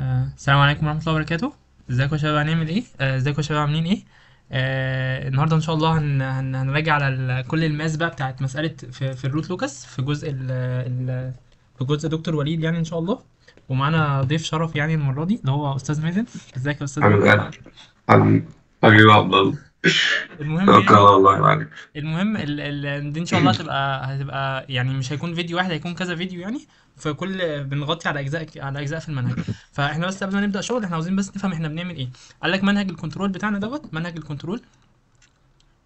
السلام عليكم ورحمة الله وبركاته. ازيكم يا شباب؟ هنعمل إيه؟ آه، ازيكم يا شباب؟ عاملين إيه؟ آه، النهارده ان شاء الله هن... هن... هنراجع على ال... كل ال math بقى بتاعت مسألة في, في ال root locus في جزء ال... ال... في جزء دكتور وليد يعني ان شاء الله. ومعانا ضيف شرف يعني المرة دي اللي هو أستاذ مازن. ازيك يا أستاذ؟ مازن حبيبي عبد الله المهم توكل يعني على الله عليك المهم ال... ال... دي إن شاء الله هتبقى هتبقى يعني مش هيكون فيديو واحد هيكون كذا فيديو يعني. فكل بنغطي على أجزاء على أجزاء في المنهج. فإحنا بس قبل ما نبدأ شغل إحنا عاوزين بس نفهم إحنا بنعمل إيه. قال لك منهج ال control بتاعنا دوت؟ منهج ال control.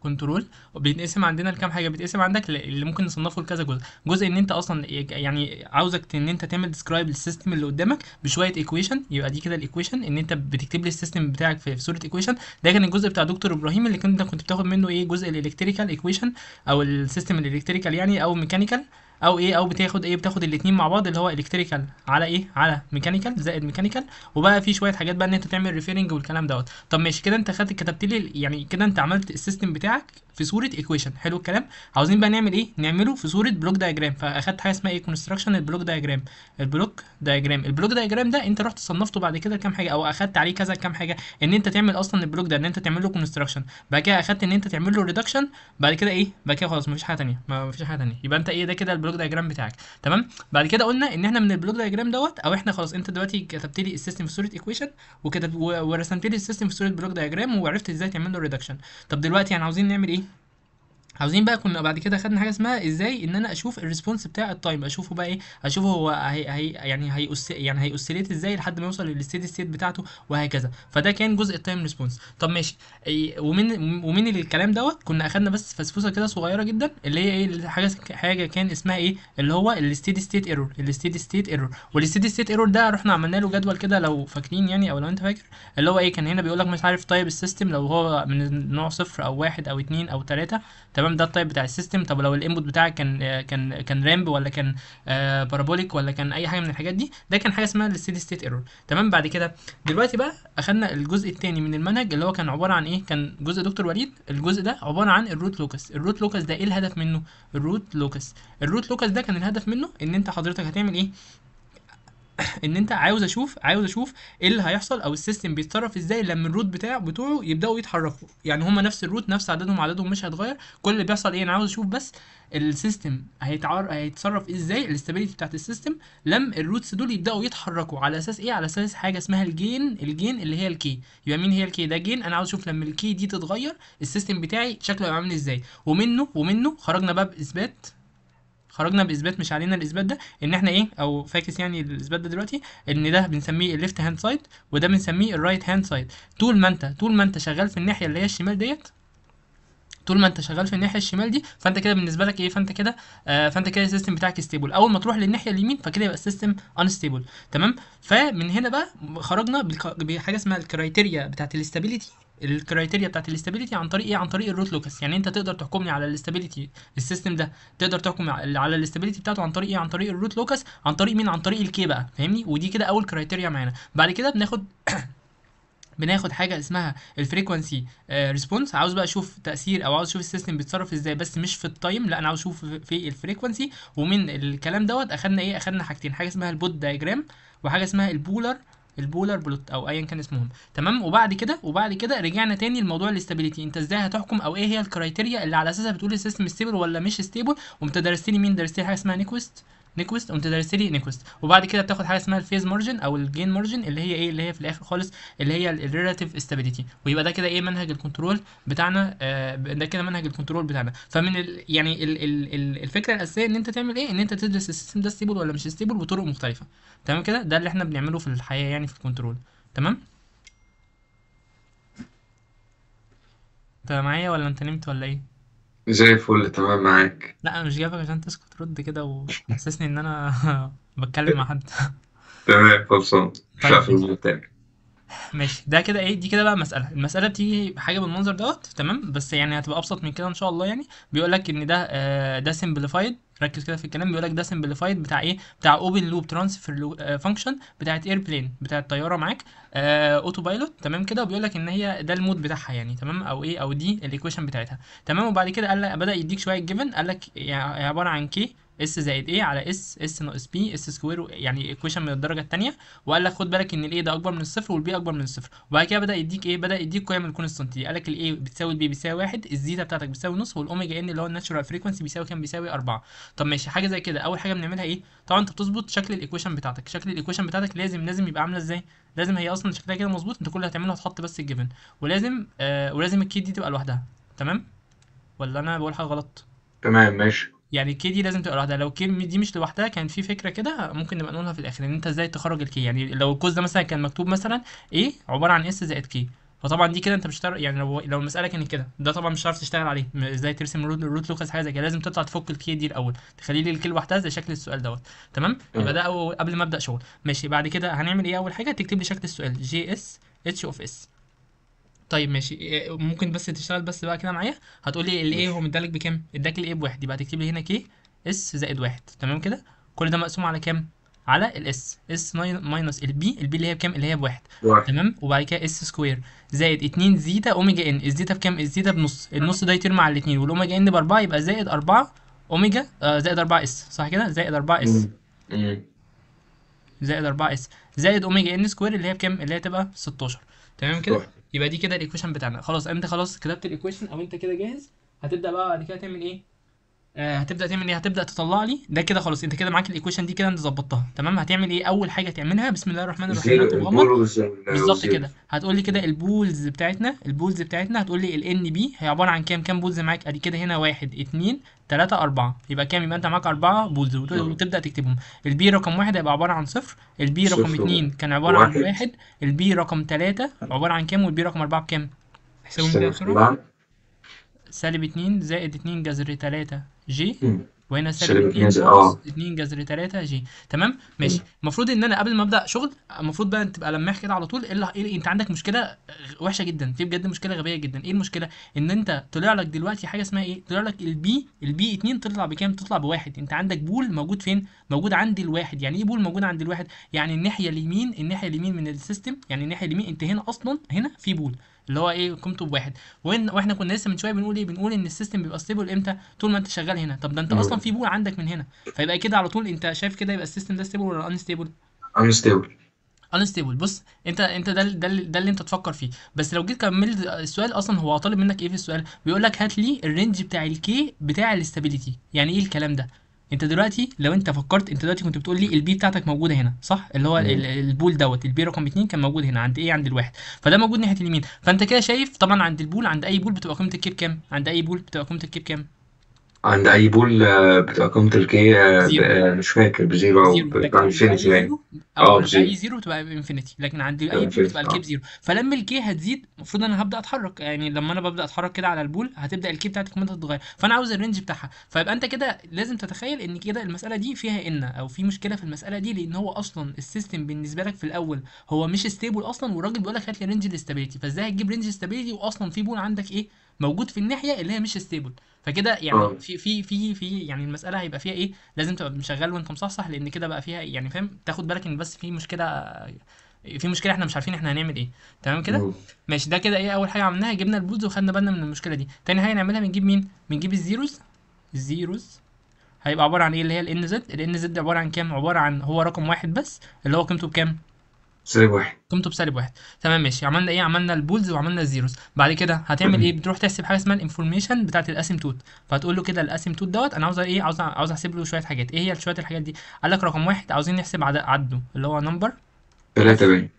control بيتقسم عندنا لكام حاجة؟ بيتقسم عندك اللي ممكن نصنفه لكذا جزء. جزء إن أنت أصلا يعني عاوزك إن أنت تعمل describe لل system اللي قدامك بشوية equation يبقى دي كده ال equation إن أنت بتكتب لي ال system بتاعك في صورة equation ده كان الجزء بتاع دكتور إبراهيم اللي كنت كنت بتاخد منه إيه؟ جزء ال electrical equation أو ال system ال electrical يعني أو mechanical أو إيه أو بتاخد إيه بتاخد الاثنين مع بعض اللي هو electrical على إيه؟ على mechanical زائد mechanical وبقى في شوية حاجات بقى إن أنت تعمل referring والكلام دوت. طب ماشي كده أنت خدت كتبت لي يعني كده أنت عملت ال system بتاعك في صورة equation حلو الكلام. عاوزين بقى نعمل إيه؟ نعمله في صورة block diagram فأخدت حاجة اسمها إيه؟ construction ال block diagram ال block diagram ال block diagram ده أنت رحت صنفته بعد كده كام حاجة أو أخدت عليه كذا كام حاجة إن أنت تعمل أصلا ال block ده إن أنت تعمل له construction بعد كده أخدت إن أنت تعمل له reduction بعد كده إيه؟ بعد كده خلاص مفيش حاجة ما مفيش حاجة تانية. يبقى أنت إيه؟ ده كده ال block diagram بتاعك تمام؟ بعد كده قلنا إن إحنا من ال block diagram دوت أو إحنا خلاص أنت دلوقتي كتبت لي ال system في صورة equation ورسمت لي ال system في صورة block diagram وعرفت إزاي تعمل له reduction طب دلوقتي يعني عاوزين نعمل إيه؟ عاوزين بقى كنا بعد كده خدنا حاجة اسمها إزاي إن أنا أشوف ال response بتاع ال time أشوفه بقى إيه أشوفه هو هي هي يعني هيأس يعني هي oscillate إزاي لحد ما يوصل لل steady state بتاعته وهكذا. فده كان جزء ال time response طب ماشي. إيه ومن ومن الكلام دوت كنا أخدنا بس فسفوسة كده صغيرة جدا اللي هي إيه حاجة حاجة كان اسمها إيه اللي هو ال steady state error ال steady state error وال steady state error ده رحنا عملنا له جدول كده لو فاكرين يعني أو لو أنت فاكر اللي هو إيه كان هنا بيقول لك مش عارف طيب ال system لو هو من نوع صفر أو واحد أو اتنين أو تلاتة. تمام؟ ده ال type بتاع ال system. طب لو ال input بتاعك كان آه، كان كان ramp ولا كان آه parabolic ولا كان أي حاجة من الحاجات دي ده كان حاجة اسمها ال steady state error تمام؟ بعد كده دلوقتي بقى أخدنا الجزء الثاني من المنهج اللي هو كان عبارة عن إيه؟ كان جزء دكتور وليد. الجزء ده عبارة عن ال root locus ال root locus ده إيه الهدف منه؟ ال root locus ال root locus ده كان الهدف منه إن أنت حضرتك هتعمل إيه؟ ان أنت عاوز أشوف عاوز أشوف إيه اللي هيحصل أو ال system بيتصرف إزاي لما ال roots بتاع بتوعه يبدأوا يتحركوا. يعني هما نفس ال roots نفس عددهم عددهم مش هيتغير. كل اللي بيحصل إيه؟ أنا عاوز أشوف بس ال system هيتعار... هيتصرف إزاي ال stability بتاعت ال system لما ال roots دول يبدأوا يتحركوا. على أساس إيه؟ على أساس حاجة اسمها ال gain ال gain اللي هي ال K يبقى مين هي ال K ده gain أنا عاوز أشوف لما ال K دي تتغير ال system بتاعي شكله هيبقى عامل إزاي. ومنه ومنه خرجنا بقى بإثبات. خرجنا بإثبات مش علينا الإثبات ده إن إحنا إيه أو فاكس يعني الإثبات ده دلوقتي إن ده بنسميه ال left hand side وده بنسميه ال right hand side طول ما أنت طول ما أنت شغال في الناحية اللي هي الشمال ديت طول ما أنت شغال في الناحية الشمال دي فأنت كده بالنسبة لك إيه فأنت كده آه فأنت كده ال system بتاعك stable أول ما تروح للناحية اليمين فكده يبقى ال system unstable تمام؟ فمن هنا بقى خرجنا بحاجة اسمها الكرايتيريا بتاعت الاستابيليتي الكرايتيريا بتاعت الاستابيليتي عن طريق إيه؟ عن طريق ال root locus. يعني أنت تقدر تحكم لي على ال stability ال system ده تقدر تحكم على ال stability بتاعته عن طريق إيه؟ عن طريق ال root locus. عن طريق مين؟ عن طريق ال K بقى. فاهمني؟ ودي كده أول criteria معانا. بعد كده بناخد بناخد حاجة اسمها ال frequency response. عاوز بقى أشوف تأثير أو عاوز أشوف ال system بيتصرف إزاي بس مش في ال time. لا أنا عاوز أشوف في ال frequency ومن الكلام دوت أخدنا إيه؟ أخدنا حاجتين. حاجة اسمها ال Bode diagram وحاجة اسمها ال polar ال polar plot أو ايا كان اسمهم. تمام؟ وبعد كده وبعد كده رجعنا تاني لموضوع ال stability. انت إزاي هتحكم أو إيه هي ال criteria اللي على أساسها بتقول ال system stable ولا مش stable وانت درست لي مين درست لي حاجة اسمها Nyquist. Nyquist قمت درست لي Nyquist. وبعد كده بتاخد حاجة اسمها ال phase margin أو ال gain margin اللي هي إيه؟ اللي هي في الآخر خالص اللي هي ال relative stability ويبقى ده كده إيه؟ منهج ال control بتاعنا آه ده كده منهج ال control بتاعنا. فمن ال يعني ال ال ال الفكرة الأساسية إن أنت تعمل إيه؟ إن أنت تدرس ال system ده stable ولا مش stable بطرق مختلفة. تمام كده؟ ده اللي إحنا بنعمله في الحياة يعني في ال control. تمام؟ انت معايا ولا أنت نمت ولا إيه؟ زي الفل تمام معاك. لا أنا مش جايبك عشان تسكت ترد كده وتحسسني إن أنا بتكلم مع حد. تمام خلصان. مش طيب ماشي. الموضوع تاني. ماشي. ده كده إيه؟ دي كده بقى مسألة. المسألة بتيجي حاجة بالمنظر دوت تمام؟ بس يعني هتبقى أبسط من كده إن شاء الله يعني. بيقول لك إن ده آه ده simplified ركز كده في الكلام بيقول لك ده simplified بتاع إيه؟ بتاع open loop transfer function بتاعت airplane بتاعت طيارة معاك آه autopilot تمام كده؟ وبيقول لك إن هي ده ال mode بتاعها يعني تمام؟ أو إيه؟ أو دي ال equation بتاعتها تمام؟ وبعد كده قال لك بدأ يديك شوية given قال لك يعني عبارة عن K s زائد إيه على s s ناقص b s square يعني equation من الدرجة الثانية وقال لك خد بالك إن ال a ده أكبر من الصفر وال b أكبر من الصفر. وبعد كده بدأ يديك إيه؟ بدأ يديك قيم ال constant دي. قال لك ال a بتساوي ال b بيساوي واحد ال zeta بتاعتك بتساوي نص وال omega n اللي هو ال natural frequency بيساوي كام؟ بيساوي 4 طب ماشي حاجة زي كده. أول حاجة بنعملها إيه؟ طبعا أنت بتظبط شكل ال equation بتاعتك. شكل ال equation بتاعتك لازم لازم يبقى عاملة إزاي؟ لازم هي أصلا شكلها كده مظبوط. أنت كل اللي هتعمله هتحط بس ال given ولازم آه ولازم ال K دي تبقى لوحدها. تمام؟ ولا أنا بقول حاجة غلط؟ تمام ماشي. يعني ال K دي لازم تبقى لوحدها لو ال K دي مش لوحدها كان في فكرة كده ممكن نبقى نقولها في الآخر إن أنت إزاي تخرج ال K يعني لو القوس ده مثلا كان مكتوب مثلا إيه عبارة عن s زائد K فطبعا دي كده أنت مش هتعرف يعني لو لو المسألة كانت كده ده طبعا مش هتعرف تشتغل عليه. إزاي ترسم root root locus حاجة زي كده. لازم تطلع تفك ال K دي الأول. تخلي لي ال K لوحدها زي شكل السؤال دوت. تمام؟ يبقى ده أول قبل ما أبدأ شغل. ماشي. بعد كده هنعمل إيه أول حاجة؟ تكتب لي شكل السؤال. G s H of s طيب ماشي. إيه، ممكن بس تشتغل بس بقى كده معايا؟ هتقول لي ال a هو مديالك بكام؟ اداك ال a بواحد يبقى هتكتب لي هنا K s زائد واحد. تمام كده؟ كل ده مقسوم على كام؟ على ال s s minus ال b ال b اللي هي بكام؟ اللي هي بواحد. واحد. تمام؟ وبعد كده s square زائد 2 zeta omega n ال zeta بكام؟ ال zeta بنص. النص ده يطير مع الاثنين وال omega n باربعه يبقى زائد 4 أوميجا آه زائد 4 s صح كده؟ زائد 4 s. مم. زائد 4 s زائد omega n square اللي هي بكام؟ اللي هي تبقى 16 تمام كده؟ صح. يبقى دي كده ال equation بتاعنا. خلاص انت خلاص كتبت ال equation أو أنت كده جاهز. هتبدأ بقى بعد كده تعمل إيه؟ آه هتبدأ تعمل إيه؟ هتبدأ تطلع لي. ده كده خلاص أنت كده معاك ال equation دي كده أنت ظبطتها. تمام؟ هتعمل إيه؟ أول حاجة تعملها بسم الله الرحمن الرحيم zero ال poles وال- بالظبط. كده. هتقول لي كده ال poles بتاعتنا ال poles بتاعتنا هتقول لي ال n p هي عبارة عن كام؟ كام poles معاك؟ أدي كده هنا واحد اتنين تلاتة أربعة. يبقى كام؟ يبقى أنت معاك أربعة poles. وتبدأ تكتبهم. ال P رقم واحد هيبقى عبارة عن صفر. ال P رقم اتنين كان عبارة عن واحد. ال P رقم تلاتة عبارة عن كام؟ وال P رقم أربعة بكام؟ احسبهم كده سالب بسرعة. سالب اتنين زائد اتنين جذر تلاتة. j مم. وهنا سالب سالب اتنين اتنين زائد- ناقص آه. اتنين جذر تلاتة. j تمام؟ ماشي. المفروض إن أنا قبل ما أبدأ شغل المفروض بقى تبقى لماح كده على طول إيه إيه أنت عندك مشكلة وحشة جدا في بجد مشكلة غبية جدا. إيه المشكلة؟ إن أنت طلع لك دلوقتي حاجة اسمها إيه؟ طلع لك ال P ال P 2 تطلع بكام؟ تطلع بواحد. أنت عندك pole موجود فين؟ موجود عند الواحد. يعني إيه pole موجود عند الواحد؟ يعني الناحية اليمين الناحية اليمين من ال system يعني الناحية اليمين أنت هنا أصلا هنا في pole. اللي هو إيه قيمته بواحد. وإن وإحنا كنا لسه من شوية بنقول إيه بنقول إن ال system بيبقى stable إمتى؟ طول ما أنت شغال هنا. طب ده أنت. أصلا في pole عندك من هنا. فيبقى كده على طول أنت شايف كده يبقى ال system ده stable ولا unstable unstable. unstable بص انت أنت ده ده ده اللي أنت تفكر فيه. بس لو جيت كملت السؤال أصلا هو طالب منك إيه في السؤال؟ بيقول لك هات لي ال range بتاع ال K بتاع ال stability يعني إيه الكلام ده؟ انت دلوقتي لو انت فكرت انت دلوقتي كنت بتقول لي ال P بتاعتك موجودة هنا صح؟ اللي هو ال pole دوت ال P رقم 2 كان موجود هنا عند إيه عند الواحد. فده موجود ناحية اليمين. فانت كده شايف طبعا عند ال pole عند أي pole بتبقى قيمة ال K بكام عند أي pole بتبقى قيمة ال K بكام عند أي pole آه، بتبقى قيمة ال K آه، zero. آه، مش فاكر ب zero أو zero. لكن بتبقى عند infinity اي باين. zero. آه أو ب zero. اي zero بتبقى infinity. لكن عند أي pole بتبقى ال K ب zero فلما ال K هتزيد المفروض أنا هبدأ أتحرك. يعني لما أنا ببدأ أتحرك كده على ال pole هتبدأ ال K بتاعتك قيمتها تتغير. فأنا عاوز ال range بتاعها. فيبقى أنت كده لازم تتخيل إن كده المسألة دي فيها إن أو في مشكلة في المسألة دي لأن هو أصلا ال system بالنسبة لك في الأول هو مش stable أصلا والراجل بيقول لك هات لي range ال stability. فإزاي هتجيب range stability واصلا في pole عندك إيه؟ موجود في الناحية اللي هي مش stable فكده يعني آه. في في في في يعني المسألة هيبقى فيها إيه؟ لازم تبقى مشغل وأنت مصحصح لأن كده بقى فيها يعني فاهم؟ تاخد بالك إن بس في مشكلة في مشكلة إحنا مش عارفين إحنا هنعمل إيه. تمام كده. ماشي. ده كده إيه أول حاجة عملناها؟ جبنا ال poles وخدنا بالنا من المشكلة دي. تاني حاجة نعملها بنجيب مين؟ بنجيب ال zeros. ال zeros هيبقى عبارة عن إيه؟ اللي هي ال NZ ال NZ عبارة عن كام؟ عبارة عن هو رقم واحد بس. اللي هو قيمته بكام؟ سالب واحد. قيمته بسالب واحد. تمام ماشي. عملنا إيه؟ عملنا ال poles وعملنا ال zeros. بعد كده هتعمل إيه؟ بتروح تحسب حاجة اسمها ال information بتاعت ال asymptote فهتقول له كده ال asymptote دوت أنا عاوز إيه؟ عاوز عاوز أحسب له شوية حاجات. إيه هي شوية الحاجات دي؟ قال لك رقم واحد عاوزين نحسب عدد عدده اللي هو number تلاتة باين.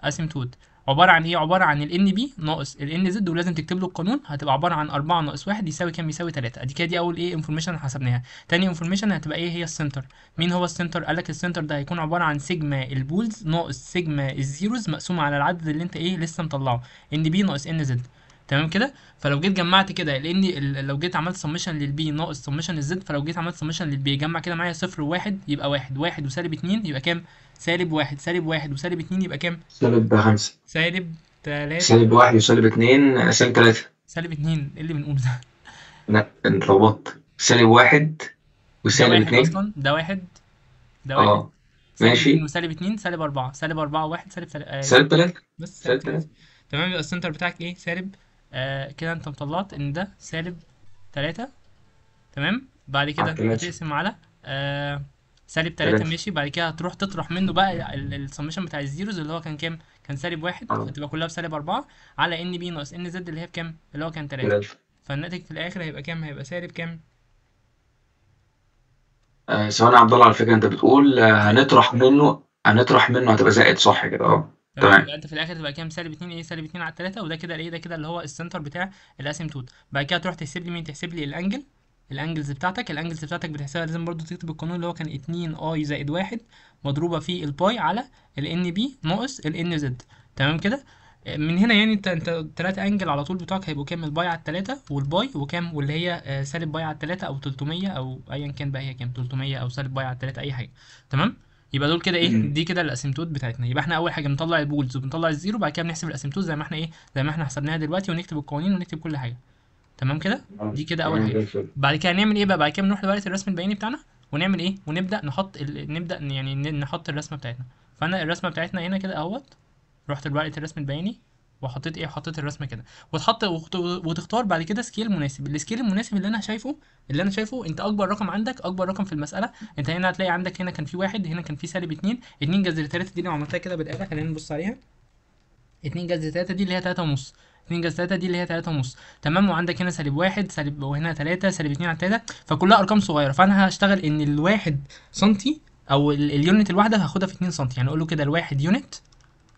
asymptote عبارة عن إيه؟ عبارة عن ال P ناقص ال Z ولازم تكتب له القانون هتبقى عبارة عن 4 ناقص 1 يساوي كام؟ يساوي 3 أدي كده دي أول إيه؟ information حسبناها. تاني information هتبقى إيه؟ هي ال center مين هو ال center قال لك ال center ده هيكون عبارة عن sigma ال poles ناقص sigma ال zeros مقسومة على العدد اللي أنت إيه؟ لسه مطلعه. NP ناقص NZ تمام كده؟ فلو جيت جمعت كده لأن لو جيت عملت سمشن للبي ناقص سمشن للزد فلو جيت عملت summation لل P جمع كده معايا صفر وواحد يبقى واحد. واحد وسالب اتنين يبقى كام؟ سالب واحد. سالب واحد وسالب اتنين يبقى كام؟ سالب خمسة. سالب تلاتة. سالب واحد وسالب اتنين آه، سالب تلاتة. سالب اتنين. إيه اللي بنقوله ده؟ لا انت اتلخبطت سالب واحد وسالب واحد اتنين. أصلا؟ ده واحد. ده واحد. آه سالب ماشي. اتنين وسالب اتنين سالب أربعة. سالب أربعة وواحد سالب تلاتة آه سالب تلاتة. بس. سالب تلاتة. تمام يبقى ال center بتاعك إيه؟ سالب آه كده انت مطلعت ان ده سالب تلاتة. تمام؟ بعد كده هتقسم على آه سالب تلاتة. ماشي. بعد كده هتروح تطرح منه بقى السمشن بتاع الزيروز اللي هو كان كام؟ كان سالب واحد آه. فتبقى كلها بسالب أربعة على NP ناقص NZ اللي هي بكام؟ اللي هو كان تلاتة. فالناتج في الآخر هيبقى كام؟ هيبقى سالب كام؟ آه ثواني يا عبد الله على فكرة أنت بتقول آه هنطرح منه هنطرح منه هتبقى زائد صح كده أه. تمام. تمام يبقى انت في الآخر تبقى كام؟ سالب 2 إيه؟ سالب 2 على 3 وده كده الايه؟ ده كده اللي هو ال center بتاع ال asymptote بعد كده تروح تحسب لي مين؟ تحسب لي ال angle ال angles بتاعتك. ال angles بتاعتك بتحسبها لازم برضو تكتب القانون اللي هو كان 2 i زائد 1 مضروبة في ال pi على ال NP ناقص ال NZ تمام كده؟ من هنا يعني انت انت التلاتة angle على طول بتوعك هيبقوا كام؟ ال pi على التلاتة وال pi وكام؟ واللي هي آه، سالب pi على التلاتة أو 300 أو ايا كان بقى هي كام؟ 300 أو سالب pi على التلاتة أي حاجة. تمام؟ يبقى دول كده إيه. دي كده ال asymptote بتاعتنا. يبقى إحنا أول حاجة بنطلع ال poles وبنطلع ال zero بعد كده بنحسب ال asymptote زي ما إحنا إيه؟ زي ما إحنا حسبناها دلوقتي ونكتب القوانين ونكتب كل حاجة. تمام كده؟ دي كده أول حاجة. بعد كده هنعمل إيه بقى؟ بعد كده بنروح لورقه الرسم البياني بتاعنا ونعمل إيه؟ ونبدأ نحط ال... نبدأ يعني نحط الرسمة بتاعتنا. فأنا الرسمة بتاعتنا هنا كده أهوت. رحت لورقه الرسم البياني. وحطيت إيه حطيت الرسمة كده. وتحط وت- وتختار بعد كده scale مناسب. ال scale المناسب اللي أنا شايفه اللي أنا شايفه انت اكبر رقم عندك اكبر رقم في المسألة. انت هنا هتلاقي عندك هنا كان في واحد هنا كان في سالب اتنين. اتنين جذر تلاتة دي لو عملتها كده بالاله خلينا نبص عليها. اتنين جذر تلاتة دي اللي هي تلاتة ونص. اتنين جذر تلاتة دي اللي هي تلاتة ونص. تمام؟ وعندك هنا سالب واحد سالب وهنا تلاتة سالب اتنين على تلاتة. فكلها أرقام صغيرة. فأنا هشتغل إن الواحد سنتي ال- ال unit الواحدة هاخدها في اتنين سنتي. يعني أقول له كده الواحد unit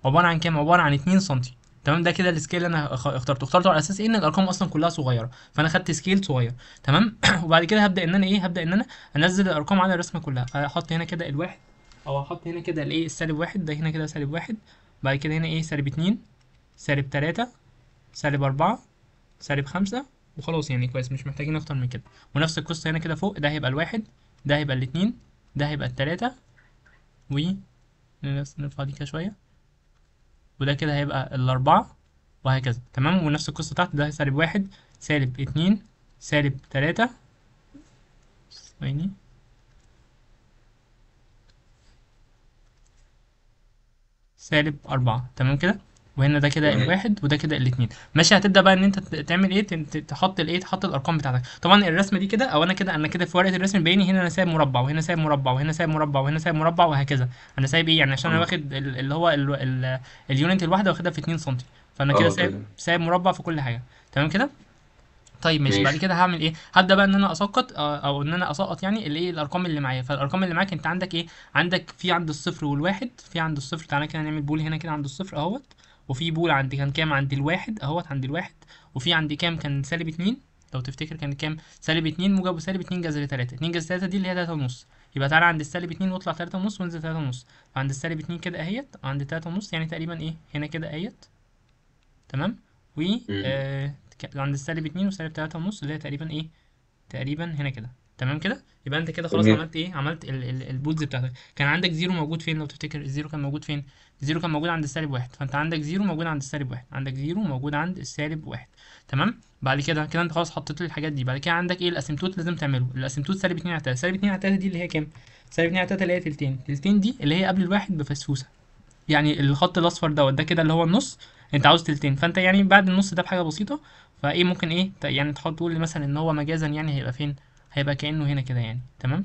عبارة عن كام؟ عبارة عن اتنين سنتي. تمام؟ ده كده ال scale اللي أنا اخ- اخترته. اخترته على أساس إيه؟ إن الأرقام أصلا كلها صغيرة. فأنا خدت scale صغير. تمام؟ وبعد كده هبدأ إن أنا إيه؟ هبدأ إن أنا أنزل الأرقام على الرسمة كلها. أحط هنا كده الواحد أو أحط هنا كده الإيه؟ السالب واحد ده هنا كده سالب واحد. بعد كده هنا إيه؟ سالب اتنين سالب تلاتة سالب أربعة سالب خمسة وخلاص يعني كويس. مش محتاجين أكتر من كده. ونفس القصة هنا كده فوق. ده هيبقى الواحد ده هيبقى الاتنين ده هيبقى التلاتة و نرفع دي كده شوية. وده كده هيبقى الأربعة وهكذا. تمام؟ ونفس القصة تحت ده سالب واحد سالب اتنين سالب تلاتة. ثواني. سالب أربعة. تمام كده؟ وهنا ده كده. الواحد وده كده الاتنين. ماشي هتبدأ بقى إن أنت تعمل إيه؟ تحط الإيه؟ تحط الأرقام بتاعتك. طبعا الرسمه دي كده أو أنا كده أنا كده في ورقة الرسم البياني هنا أنا سايب مربع وهنا سايب مربع وهنا سايب مربع وهنا سايب مربع وهكذا. أنا سايب إيه؟ يعني عشان أنا. واخد ال- اللي هو ال- ال- ال unit الواحدة واخدها في 2 سم فأنا كده آه سايب سايب مربع في كل حاجة. تمام كده؟ طيب ماشي. بعد كده هعمل إيه؟ هبدأ بقى إن أنا أسقط آه، أو إن أنا أسقط يعني الايه الأرقام اللي معايا. فالأرقام اللي معاك أنت عندك إيه؟ عندك في عند الصفر والواحد في عند الصفر تعالى كده نعمل pole هنا كده عند الصفر أهوت. وفي بول عند كان كام عند الواحد؟ أهوت عند الواحد. وفي عند كام كان سالب اتنين؟ لو تفتكر كان كام؟ سالب اتنين موجب وسالب اتنين جذر تلاتة. اتنين جذر تلاتة دي اللي هي تلاتة ونص. يبقى تعالى عند السالب اتنين واطلع تلاتة ونص وانزل تلاتة ونص. فعند السالب اتنين كده أهيت عند تلاتة ونص يعني تقريبا إيه؟ هنا كده أهيت. تمام؟ و. آه عند السالب اتنين وسالب تلاتة ونص اللي هي تقريبا إيه؟ تقريبا هنا كده. تمام كده؟ يبقى أنت كده خلاص عملت إيه؟ عملت ال ال ال poles بتاعتك. كان عندك zero موجود فين؟ لو تفتكر ال zero كان موجود فين؟ ال zero كان موجود عند السالب واحد. فأنت عندك zero موجود عند السالب واحد. عندك zero موجود عند السالب واحد. تمام؟ بعد كده كده أنت خلاص حطيت لي الحاجات دي. بعد كده عندك إيه؟ ال asymptote لازم تعمله. ال asymptote سالب اتنين على تلاتة. سالب اتنين على تلاتة دي اللي هي كام؟ سالب اتنين على تلاتة اللي هي تلتين. تلتين دي اللي هي قبل الواحد بفسفوسة. يعني الخط الأصفر دوت ده كده اللي هو النص. أنت عاوز تلتين. فأنت يعني بعد النص ده بحاجة بسيطة. فإيه ممكن إيه؟ يعني تحط تقول مثلا إن هو مجازا يعني هيبقى فين؟ هيبقى كأنه هنا كده يعني تمام؟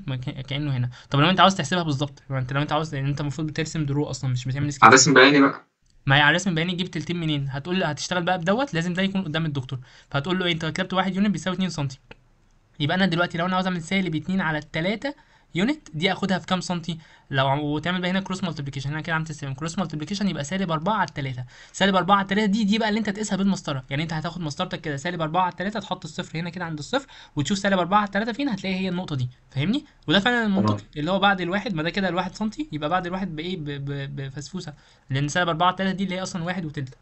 كأنه هنا. طب لو انت عاوز تحسبها بالظبط انت لو انت عاوز لأن انت المفروض بترسم draw أصلا مش بتعمل على سكتش رسم بياني بقى. ما هي على الرسم البياني تجيب تلتين منين؟ هتقول له هتشتغل بقى بدوت لازم ده يكون قدام الدكتور. فهتقول له إيه؟ انت كتبت واحد unit بيساوي 2 سم يبقى أنا دلوقتي لو أنا عاوز أعمل سالب 2 على التلاتة unit دي اخدها في كام سنتي؟ لو عم- وتعمل بقى هنا cross multiplication هنا كده عملت السيفن cross multiplication يبقى سالب 4 على التلاتة. سالب 4 على التلاتة دي دي بقى اللي انت تقيسها بالمسطرة. يعني انت هتاخد مسطرتك كده سالب 4 على التلاتة تحط الصفر هنا كده عند الصفر وتشوف سالب 4 على التلاتة فين هتلاقي هي النقطة دي. فاهمني؟ وده فعلا المنطق. اللي هو بعد الواحد ما ده كده الواحد سنتي يبقى بعد الواحد بإيه؟ بفسفوسة. لأن سالب 4 على التلاتة دي اللي هي أصلا واحد وتلت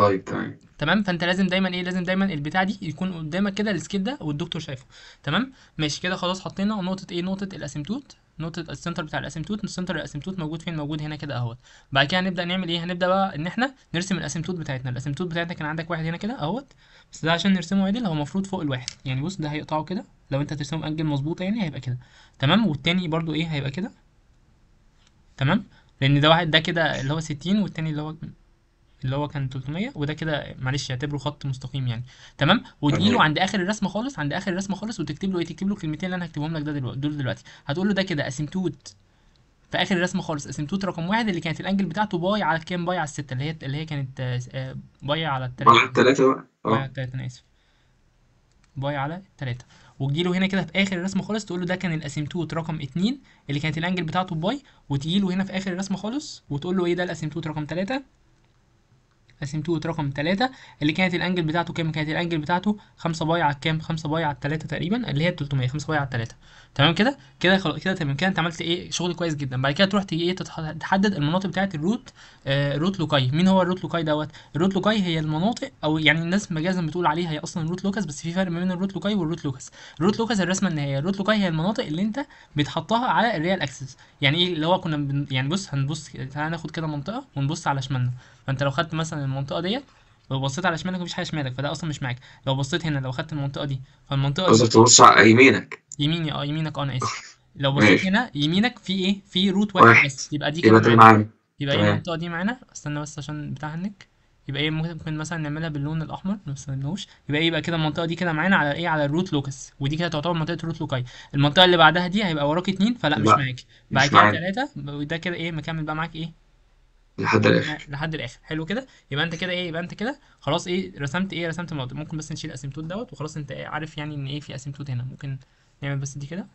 طيب تمام. تمام؟ فانت لازم دايما إيه؟ لازم دايما البتاع دي يكون قدامك كده ال scale ده والدكتور شايفه. تمام؟ ماشي كده خلاص حطينا نقطة إيه؟ نقطة الأسيمتوت. نقطة السنتر بتاع الأسيمتوت. السنتر الأسيمتوت موجود فين؟ موجود هنا كده أهوت. بعد كده هنبدأ نعمل إيه؟ هنبدأ بقى إن إحنا نرسم ال asymptote بتاعتنا. ال asymptote بتاعتنا كان عندك واحد هنا كده أهوت. بس ده عشان نرسمه عدل هو المفروض فوق الواحد. يعني بص ده هيقطعه كده. لو أنت ترسمه angle مظبوطة يعني هيبقى كده. تمام؟ والتاني برضو إيه؟ هيبقى كده. تمام؟ لأن ده واحد ده كده اللي هو 60 والتاني اللي هو اللي هو كان 300 وده كده معلش اعتبره خط مستقيم يعني. تمام؟ وتجي له تمام عند آخر الرسمة خالص عند آخر الرسمة خالص وتكتب له إيه؟ تكتب له الكلمتين اللي أنا هكتبهم لك ده دلوقتي دول دلوقتي. هتقول له ده كده asymptote. في آخر الرسمة خالص asymptote رقم واحد اللي كانت ال angle بتاعته pi على كام؟ pi على الستة اللي هي اللي هي كانت pi على التلاتة. واحد تلاتة بقى. pi على آه التلاتة أنا آسف. pi على التلاتة. وتجي له هنا كده في آخر الرسمة خالص تقول له ده كان ال asymptote رقم اتنين اللي كانت ال angle بتاعته pi. وتجي له هنا في آخر الرسمة خالص وتقول له إيه ده ال asymptote رقم تلاتة asymptote رقم تلاتة اللي كانت ال angle بتاعته كام؟ كانت ال angle بتاعته خمسة pi على كام؟ خمسة pi على التلاتة تقريبا اللي هي 300 خمسة pi على التلاتة تمام كده؟ كده خلاص كده تمام. كده انت عملت إيه؟ شغل كويس جدا. بعد كده تروح إيه؟ تحدد المناطق بتاعه ال root آه root loci. مين هو ال root loci دوت؟ ال root loci هي المناطق أو يعني الناس مجازا بتقول عليها هي أصلا root locus بس في فرق ما بين ال root loci وال root locus. ال root locus الرسمة النهائية. ال root loci هي المناطق اللي انت بتحطها على ال real axis. يعني إيه؟ اللي هو كنا بن... يعني بص هنبص تعالى ناخد كده منطقة ونبص على شمالنا. فانت لو خدت مثلا المنطقة ديت لو بصيت على شمالك مفيش حاجة شمالك فده أصلا مش معاك. لو بصيت هنا لو خدت المنطقة دي فالمنطقة دي قصدك تبص على يمينك. يميني آه يمينك آه أنا آسف. لو بصيت ماشي. هنا يمينك في إيه؟ في root واحد واحد. بس. يبقى دي كده يبقى ده معانا. يبقى إيه تمام. المنطقة دي معانا؟ استنى بس عشان بتاع هنك يبقى إيه ممكن مثلا نعملها باللون الأحمر؟ ما نستخدموش يبقى إيه؟ يبقى كده المنطقة دي كده معانا على إيه؟ على ال root locus ودي كده تعتبر منطقة ال root loci المنطقة اللي بعدها دي هيبقى وراك اتنين فلا مش لا معاك. بعد مش كده معانا. تلاتة وده كده إيه؟ مكمل بقى معاك إيه؟ لحد الآخر. لحد الآخر. حلو كده؟ يبقى انت كده إيه؟ يبقى انت كده خلاص إيه رسمت إيه؟ رسمت المناطق ممكن بس نشيل asymptote دوت وخلاص أنت إيه عارف يعني إن إيه في asymptote هنا. ممكن نعمل بس دي كده؟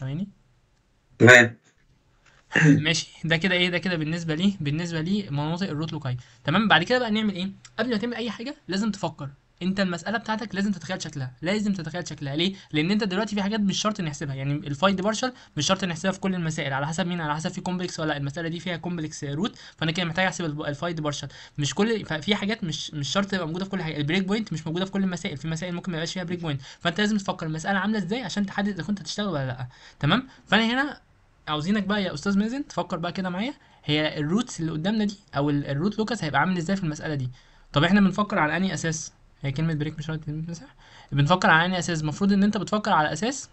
ثواني. تمام. ماشي. ده كده إيه؟ ده كده بالنسبة ليه بالنسبة لي مناطق ال root loci. تمام؟ بعد كده بقى نعمل إيه؟ قبل ما تعمل أي حاجة لازم تفكر. انت المسألة بتاعتك لازم تتخيل شكلها. لازم تتخيل شكلها. ليه؟ لأن انت دلوقتي في حاجات مش شرط نحسبها يعني ال phi departure مش شرط نحسبها في كل المسائل. على حسب مين؟ على حسب في complex ولا لأ. المسألة دي فيها complex root فأنا كده محتاج أحسب ال phi departure مش كل ففي حاجات مش مش شرط تبقى موجودة في كل حاجة. ال break point مش موجودة في كل المسائل. في مسائل ممكن ما يبقاش فيها break point فأنت لازم تفكر المسألة عاملة إزاي عشان تحدد إذا كنت هتشتغل ولا لأ. تمام؟ فأنا هنا عاوزينك بقى يا أستاذ مازن تفكر بقى كده معايا. هي ال roots اللي قدامنا دي أو ال- ال root locus هيبقى عامل إزاي في المسألة دي؟ طب إحنا بنفكر على أنهي أساس؟ هي كلمة break مش شرط تمسح بنفكر على أنهي أساس؟ المفروض إن أنت بتفكر على أساس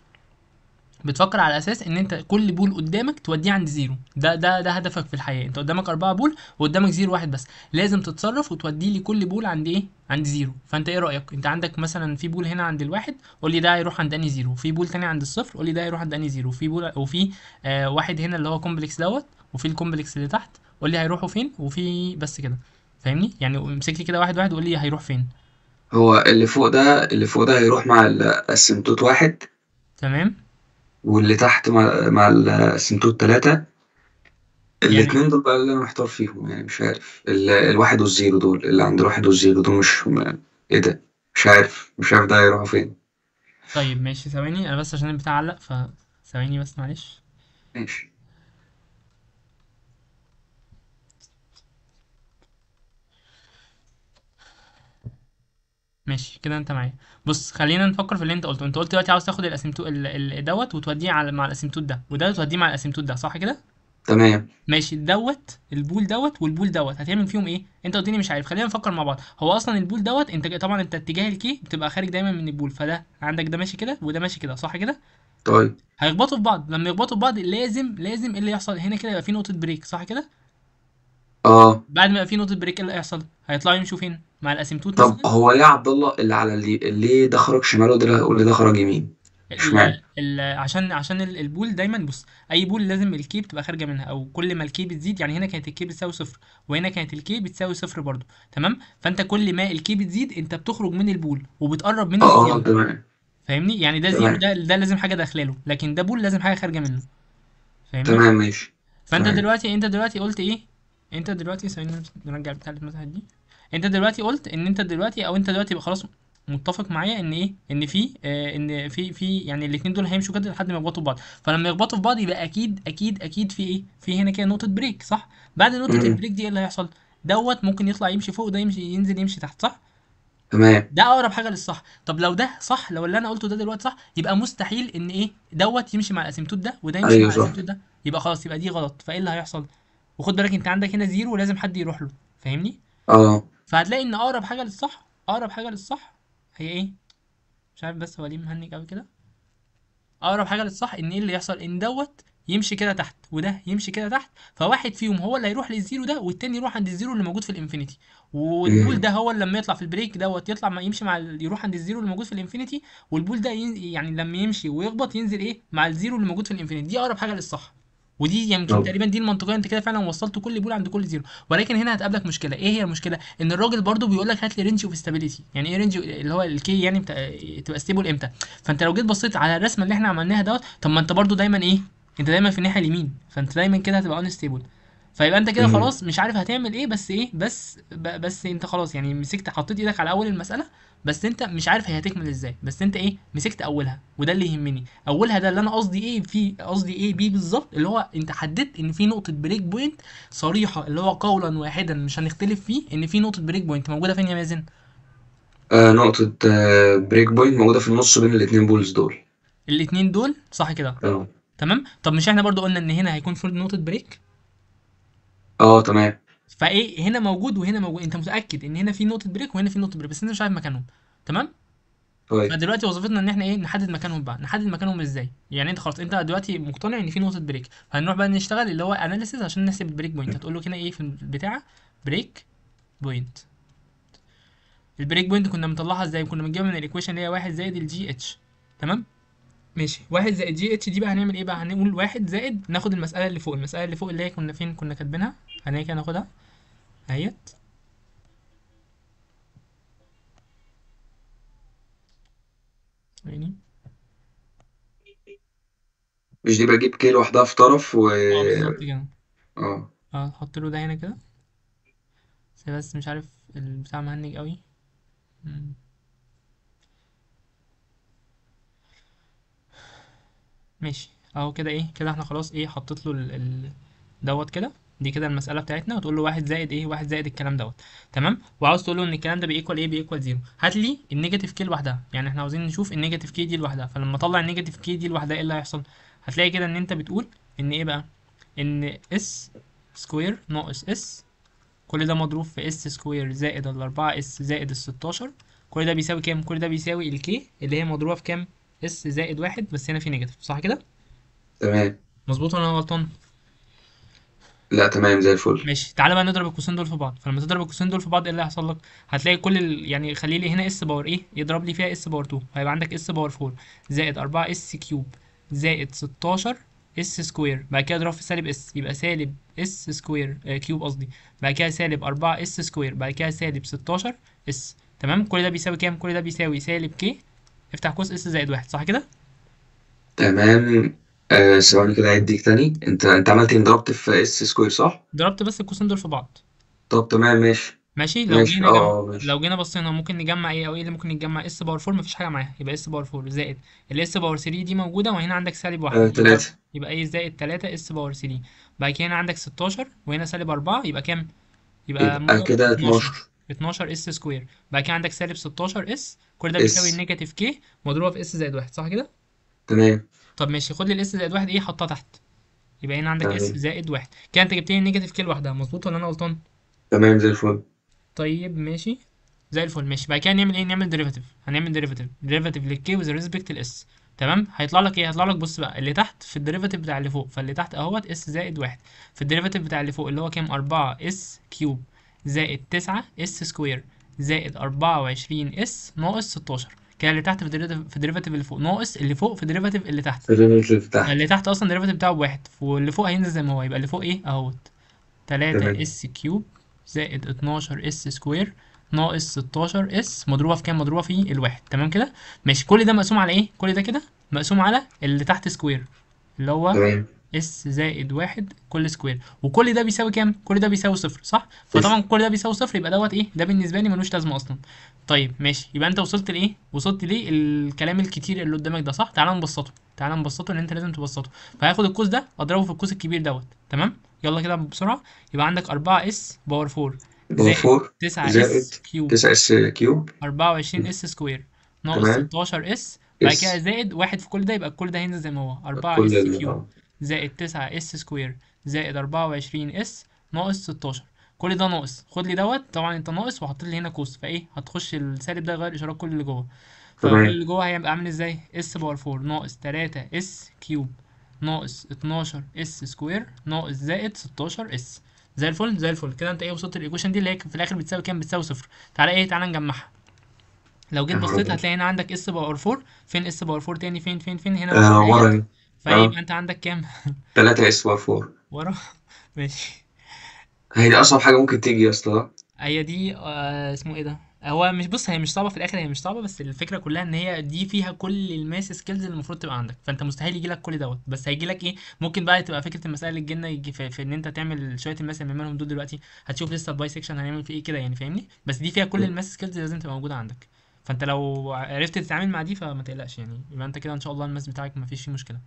بتفكر على أساس إن أنت كل pole قدامك توديه عند zero ده ده ده هدفك في الحياة. أنت قدامك أربعة pole وقدامك zero واحد بس. لازم تتصرف وتودي لي كل pole عند إيه؟ عند zero فأنت إيه رأيك؟ أنت عندك مثلا في pole هنا عند الواحد قول لي ده هيروح عند أنهي zero في pole تاني عند الصفر قول لي ده هيروح عند أنهي zero في pole وفي آه واحد هنا اللي هو complex دوت وفي ال complex اللي تحت قول لي هيروحوا فين وفي بس كده. فاهمني؟ يعني امسك لي كده واحد واحد وقول لي هيروح فين. هو اللي فوق ده اللي فوق ده هيروح مع ال asymptote واحد. تمام. واللي تحت مع, مع ال asymptote تلاتة. يعني الاتنين دول بقى اللي أنا محتار فيهم يعني مش عارف. ال- الواحد وال zero دول اللي عند الواحد وال zero دول مش م- إيه ده؟ مش عارف مش عارف ده هيروحوا فين. طيب ماشي ثواني. أنا بس عشان البتاع علق ف ثواني بس معلش. ماشي. ماشي كده انت معايا. بص خلينا نفكر في اللي انت قلته. انت قلت دلوقتي عاوز تاخد ال asymptote ال- ال- دوت وتوديه على مع ال asymptote ده. وده توديه مع ال asymptote ده صح كده؟ تمام. ماشي. دوت ال pole دوت وال pole دوت. هتعمل فيهم إيه؟ انت قلت لي مش عارف. خلينا نفكر مع بعض. هو أصلا ال pole دوت انت طبعا انت اتجاه ال K بتبقى خارج دايما من ال pole. فده عندك ده ماشي كده وده ماشي كده صح كده؟ طيب. هيخبطوا في بعض. لما يخبطوا في بعض لازم لازم إيه اللي يحصل؟ هنا كده يبقى في نقطة break صح كده؟ آه. بعد ما يبقى في نقطة break إيه اللي هيحصل؟ هيطلعوا يمشوا فين؟ مع ال asymptote طب مثلا؟ هو ليه عبد الله اللي على اللي ليه ده خرج شمال وده واللي ده خرج يمين؟ ال اشمعنى؟ ال عشان عشان ال- ال pole دايما بص أي pole لازم ال K بتبقى خارجة منها أو كل ما ال K بتزيد يعني هنا كانت ال K بتساوي صفر وهنا كانت ال K بتساوي صفر برضو تمام؟ فأنت كل ما ال K بتزيد أنت بتخرج من ال pole وبتقرب من آه آه ال zero تمام. فاهمني؟ يعني ده zero تمام. ده ده لازم حاجة داخله له لكن ده pole لازم حاجة خارجة منه. فاهمني؟ تمام ماشي. فأنت تمام. دلوقتي أنت دلوقتي قلت إيه؟ أنت دلوقتي ثواني نرجع بتاع المساحة دي. انت دلوقتي قلت ان انت دلوقتي أو انت دلوقتي بقى خلاص متفق معايا ان إيه ان في آه ان في في يعني الاثنين دول هيمشوا كده لحد ما يخبطوا في بعض. فلما يخبطوا في بعض يبقى أكيد أكيد أكيد في إيه في هنا كده نقطة break صح؟ بعد نقطة ال break دي إيه اللي هيحصل؟ دوت ممكن يطلع يمشي فوق وده يمشي ينزل يمشي تحت صح؟ تمام. ده أقرب حاجة للصح. طب لو ده صح لو اللي أنا قلته ده دلوقتي صح يبقى مستحيل إن إيه دوت يمشي مع ال asymptote ده وده يمشي أيوه مع صح. ال asymptote ده يبقى خلاص يبقى دي غلط. فإيه اللي هيحصل؟ وخد بالك أنت عندك هنا zero ولازم حد يروح له فاهمني؟ آه. فهتلاقي إن أقرب حاجة للصح أقرب حاجة للصح هي إيه؟ مش عارف بس هو ليه مهنّج قوي كده. أقرب حاجة للصح إن إيه اللي يحصل؟ إن دوت يمشي كده تحت وده يمشي كده تحت فواحد فيهم هو اللي هيروح لل zero ده والتاني يروح عند ال zero اللي موجود في ال infinity. وال pole. ده هو اللي لما يطلع في ال break دوت يطلع مع يمشي مع يروح عند ال zero اللي موجود في ال infinity وال pole ده. يعني لما يمشي ويخبط ينزل إيه؟ مع ال zero اللي موجود في ال infinity. دي أقرب حاجة للصح. ودي يمكن طب تقريبا دي المنطقية أنت كده فعلا وصلت كل pole عند كل zero. ولكن هنا هتقابلك مشكلة. إيه هي المشكلة؟ إن الراجل برضو بيقول لك هات لي range of stability يعني إيه range اللي هو ال K يعني بتا... تبقى stable إمتى؟ فأنت لو جيت بصيت على الرسمة اللي إحنا عملناها دوت طب ما أنت برضو دايما إيه؟ أنت دايما في الناحية اليمين. فأنت دايما كده هتبقى unstable فيبقى أنت كده. خلاص مش عارف هتعمل إيه بس إيه؟ بس بس أنت خلاص يعني مسكت حطيت إيدك على أول المسألة بس انت مش عارف هي هتكمل إزاي. بس انت إيه مسكت اولها وده اللي يهمني. اولها ده اللي أنا قصدي إيه في قصدي إيه بيه بالظبط اللي هو انت حددت ان في نقطة break point صريحة اللي هو قولا واحدا مش هنختلف فيه ان في نقطة break point موجودة فين يا مازن؟ آه نقطة آه break point موجودة في النص بين الاتنين poles دول. الاتنين دول؟ صح كده. آه. تمام؟ طب مش إحنا برضو قلنا ان هنا هيكون في نقطة break آه تمام. فايه هنا موجود وهنا موجود. انت متأكد ان هنا في نقطة break وهنا في نقطة break بس انت مش عارف مكانهم. تمام؟ طيب فدلوقتي وظيفتنا ان إحنا إيه نحدد مكانهم بقى. نحدد مكانهم إزاي؟ يعني انت خلاص انت دلوقتي مقتنع ان في نقطة break فهنروح بقى نشتغل اللي هو analysis عشان نحسب ال break point هتقول له هنا إيه في البتاع؟ break point ال break point كنا بنطلعها إزاي؟ كنا بنجيبها من ال equation اللي هي واحد زائد ال GH تمام؟ ماشي. واحد زائد GH دي بقى هنعمل إيه بقى؟ هنقول واحد زائد ناخد المسألة اللي فوق. المسألة اللي فوق اللي هي كنا فين؟ كنا كاتبينها. هنيجي كده ناخدها. أهيت. يعني. مش دي بجيب K لوحدها في طرف و آه بالظبط كده. آه. آه له ده هنا كده. بس بس مش عارف البتاع مهنج قوي. مم. ماشي. اهو كده إيه كده إحنا خلاص إيه حطيت له ال... ال... دوت كده. دي كده المسألة بتاعتنا وتقول له واحد زائد إيه واحد زائد الكلام دوت. تمام؟ وعاوز تقول له ان الكلام ده ب equal إيه ب equal zero هات لي ال negative K لوحدها. يعني إحنا عاوزين نشوف ال negative K دي لوحدها. فلما اطلع ال negative K دي لوحدها إيه اللي هيحصل؟ هتلاقي كده ان انت بتقول ان إيه بقى؟ ان S square ناقص S كل ده مضروب في S square زائد الأربعة S زائد الستاشر. كل ده بيساوي كام؟ كل ده بيساوي ال K اللي هي مضروبة في كام؟ S زائد واحد بس هنا في negative صح كده؟ تمام. مظبوط ولا أنا غلطان؟ لا تمام زي الفل. ماشي. تعالى بقى نضرب القوسين دول في بعض. فلما تضرب القوسين دول في بعض إيه اللي هيحصل لك؟ هتلاقي كل ال... يعني خلي لي هنا S power إيه؟ يضرب لي فيها S power 2 هيبقى عندك S power 4 زائد 4 S cube زائد 16 S square. بعد كده اضرب في سالب S. يبقى سالب S square آه cube قصدي. بعد كده سالب 4 S square. بعد كده سالب 16 S. تمام؟ كل ده بيساوي كام؟ كل ده بيساوي سالب K افتح قوس S زائد واحد صح كده؟ تمام. آه ثواني كده هيديك تاني. انت انت عملت إيه ضربت في S square صح؟ ضربت بس القوسين دول في بعض. طب تمام ماشي. ماشي؟ لو ماشي. جينا جم... آه ماشي. لو جينا بصينا ممكن نجمع إيه أو إيه اللي ممكن نتجمع S power 4 مفيش حاجة معاها. يبقى S power 4 زائد ال S power 3 دي موجودة وهنا عندك سالب واحد. آه يبقى يبقى إيه زائد 3 S power 3 بعد كده هنا عندك 16 وهنا سالب 4 يبقى كام؟ يبقى يبقى كده 12 اتناشر. 12 S square. بعد كده عندك سالب 16 S. كل ده بيساوي ال negative K مضروبة في S زائد واحد صح كده؟ تمام. طب ماشي. خد لي ال S زائد واحد إيه حطها تحت. يبقى هنا عندك S زائد واحد. كده انت جبت لي ال negative K لوحدها. مظبوط ولا أنا غلطان؟ تمام زي الفل. طيب ماشي. زي الفل ماشي. بعد كده نعمل إيه؟ نعمل derivative هنعمل derivative derivative لل K with respect ال S تمام؟ هيطلع لك إيه؟ هيطلع لك بص بقى اللي تحت في ال derivative بتاع اللي فوق. فاللي تحت اهوت S زائد واحد. في ال derivative بتاع اللي فوق اللي هو كام؟ 4 S cube زائد 9 S square زائد 24 S ناقص 16 كده اللي تحت في ال derivative في اللي فوق. ناقص اللي فوق في ال derivative اللي تحت. ال derivative تحت. اللي تحت أصلا ال derivative بتاعه بواحد واللي فوق هينزل زي ما هو يبقى اللي فوق إيه؟ أهوت. 3 تمام. S cube زائد 12 S square ناقص 16 S مضروبة في كام؟ مضروبة في الواحد. تمام كده؟ ماشي. كل ده مقسوم على إيه؟ كل ده كده مقسوم على اللي تحت square اللي هو تمام. S زائد واحد كل square وكل ده بيساوي كام؟ كل ده بيساوي صفر صح؟ فطبعا كل ده بيساوي صفر يبقى دوت إيه؟ ده بالنسبة لي ملوش لازمة أصلا. طيب ماشي. يبقى أنت وصلت لإيه؟ وصلت ليه الكلام الكتير اللي قدامك ده صح؟ تعال نبسطه. تعال نبسطه إن أنت لازم تبسطه. فهاخد القوس ده أضربه في القوس الكبير دوت. تمام؟ يلا كده بسرعة. يبقى عندك 4 S power 4 power زائد 4 9 زائد S cube 9 S cube 24 S square ناقص تمام. 16 S بعد كده زائد واحد في كل ده يبقى كل ده هينزل زي ما هو. 4 كل S cube زائد 9 S square زائد 24 S ناقص 16 كل ده ناقص. خد لي دوت. طبعا أنت ناقص وحط لي هنا قوس فإيه؟ هتخش السالب ده يغير إشارات كل اللي جوه. فكل اللي جوه هيبقى عامل إزاي؟ S power 4 ناقص 3 S cube ناقص 12 S square ناقص زائد 16 S زي الفل زي الفل. كده أنت إيه وصلت ال equation دي اللي هي في الآخر بتساوي كام؟ بتساوي صفر. تعالى إيه؟ تعالى نجمعها. لو جيت بصيت. هتلاقي هنا عندك S power 4 فين S power 4 تاني؟ فين فين فين؟ هنا آه ورا فيبقى آه أنت عندك كام؟ 3 S power 4 ورا. ماشي. هي دي أصعب حاجة ممكن تيجي يا اسطى. هي دي آه اسمه إيه ده؟ هو مش بص هي مش صعبة في الآخر هي مش صعبة بس الفكرة كلها إن هي دي فيها كل ال math skills اللي المفروض تبقى عندك. فأنت مستحيل يجي لك كل دوت. بس هيجي لك إيه؟ ممكن بقى تبقى فكرة المسائل اللي تجيلنا يجي في, في إن أنت تعمل شوية ال math اللي بنعملهم دول دلوقتي. هتشوف لسه ال bisection هنعمل فيه إيه كده يعني فاهمني؟ بس دي فيها كل ال math skills اللي لازم تبقى موجودة عندك. فأنت لو عرفت تتعامل مع دي فما تقلقش يعني. يبقى أنت كده إن شاء الله ال math بتاعك ما فيش فيه مشكلة.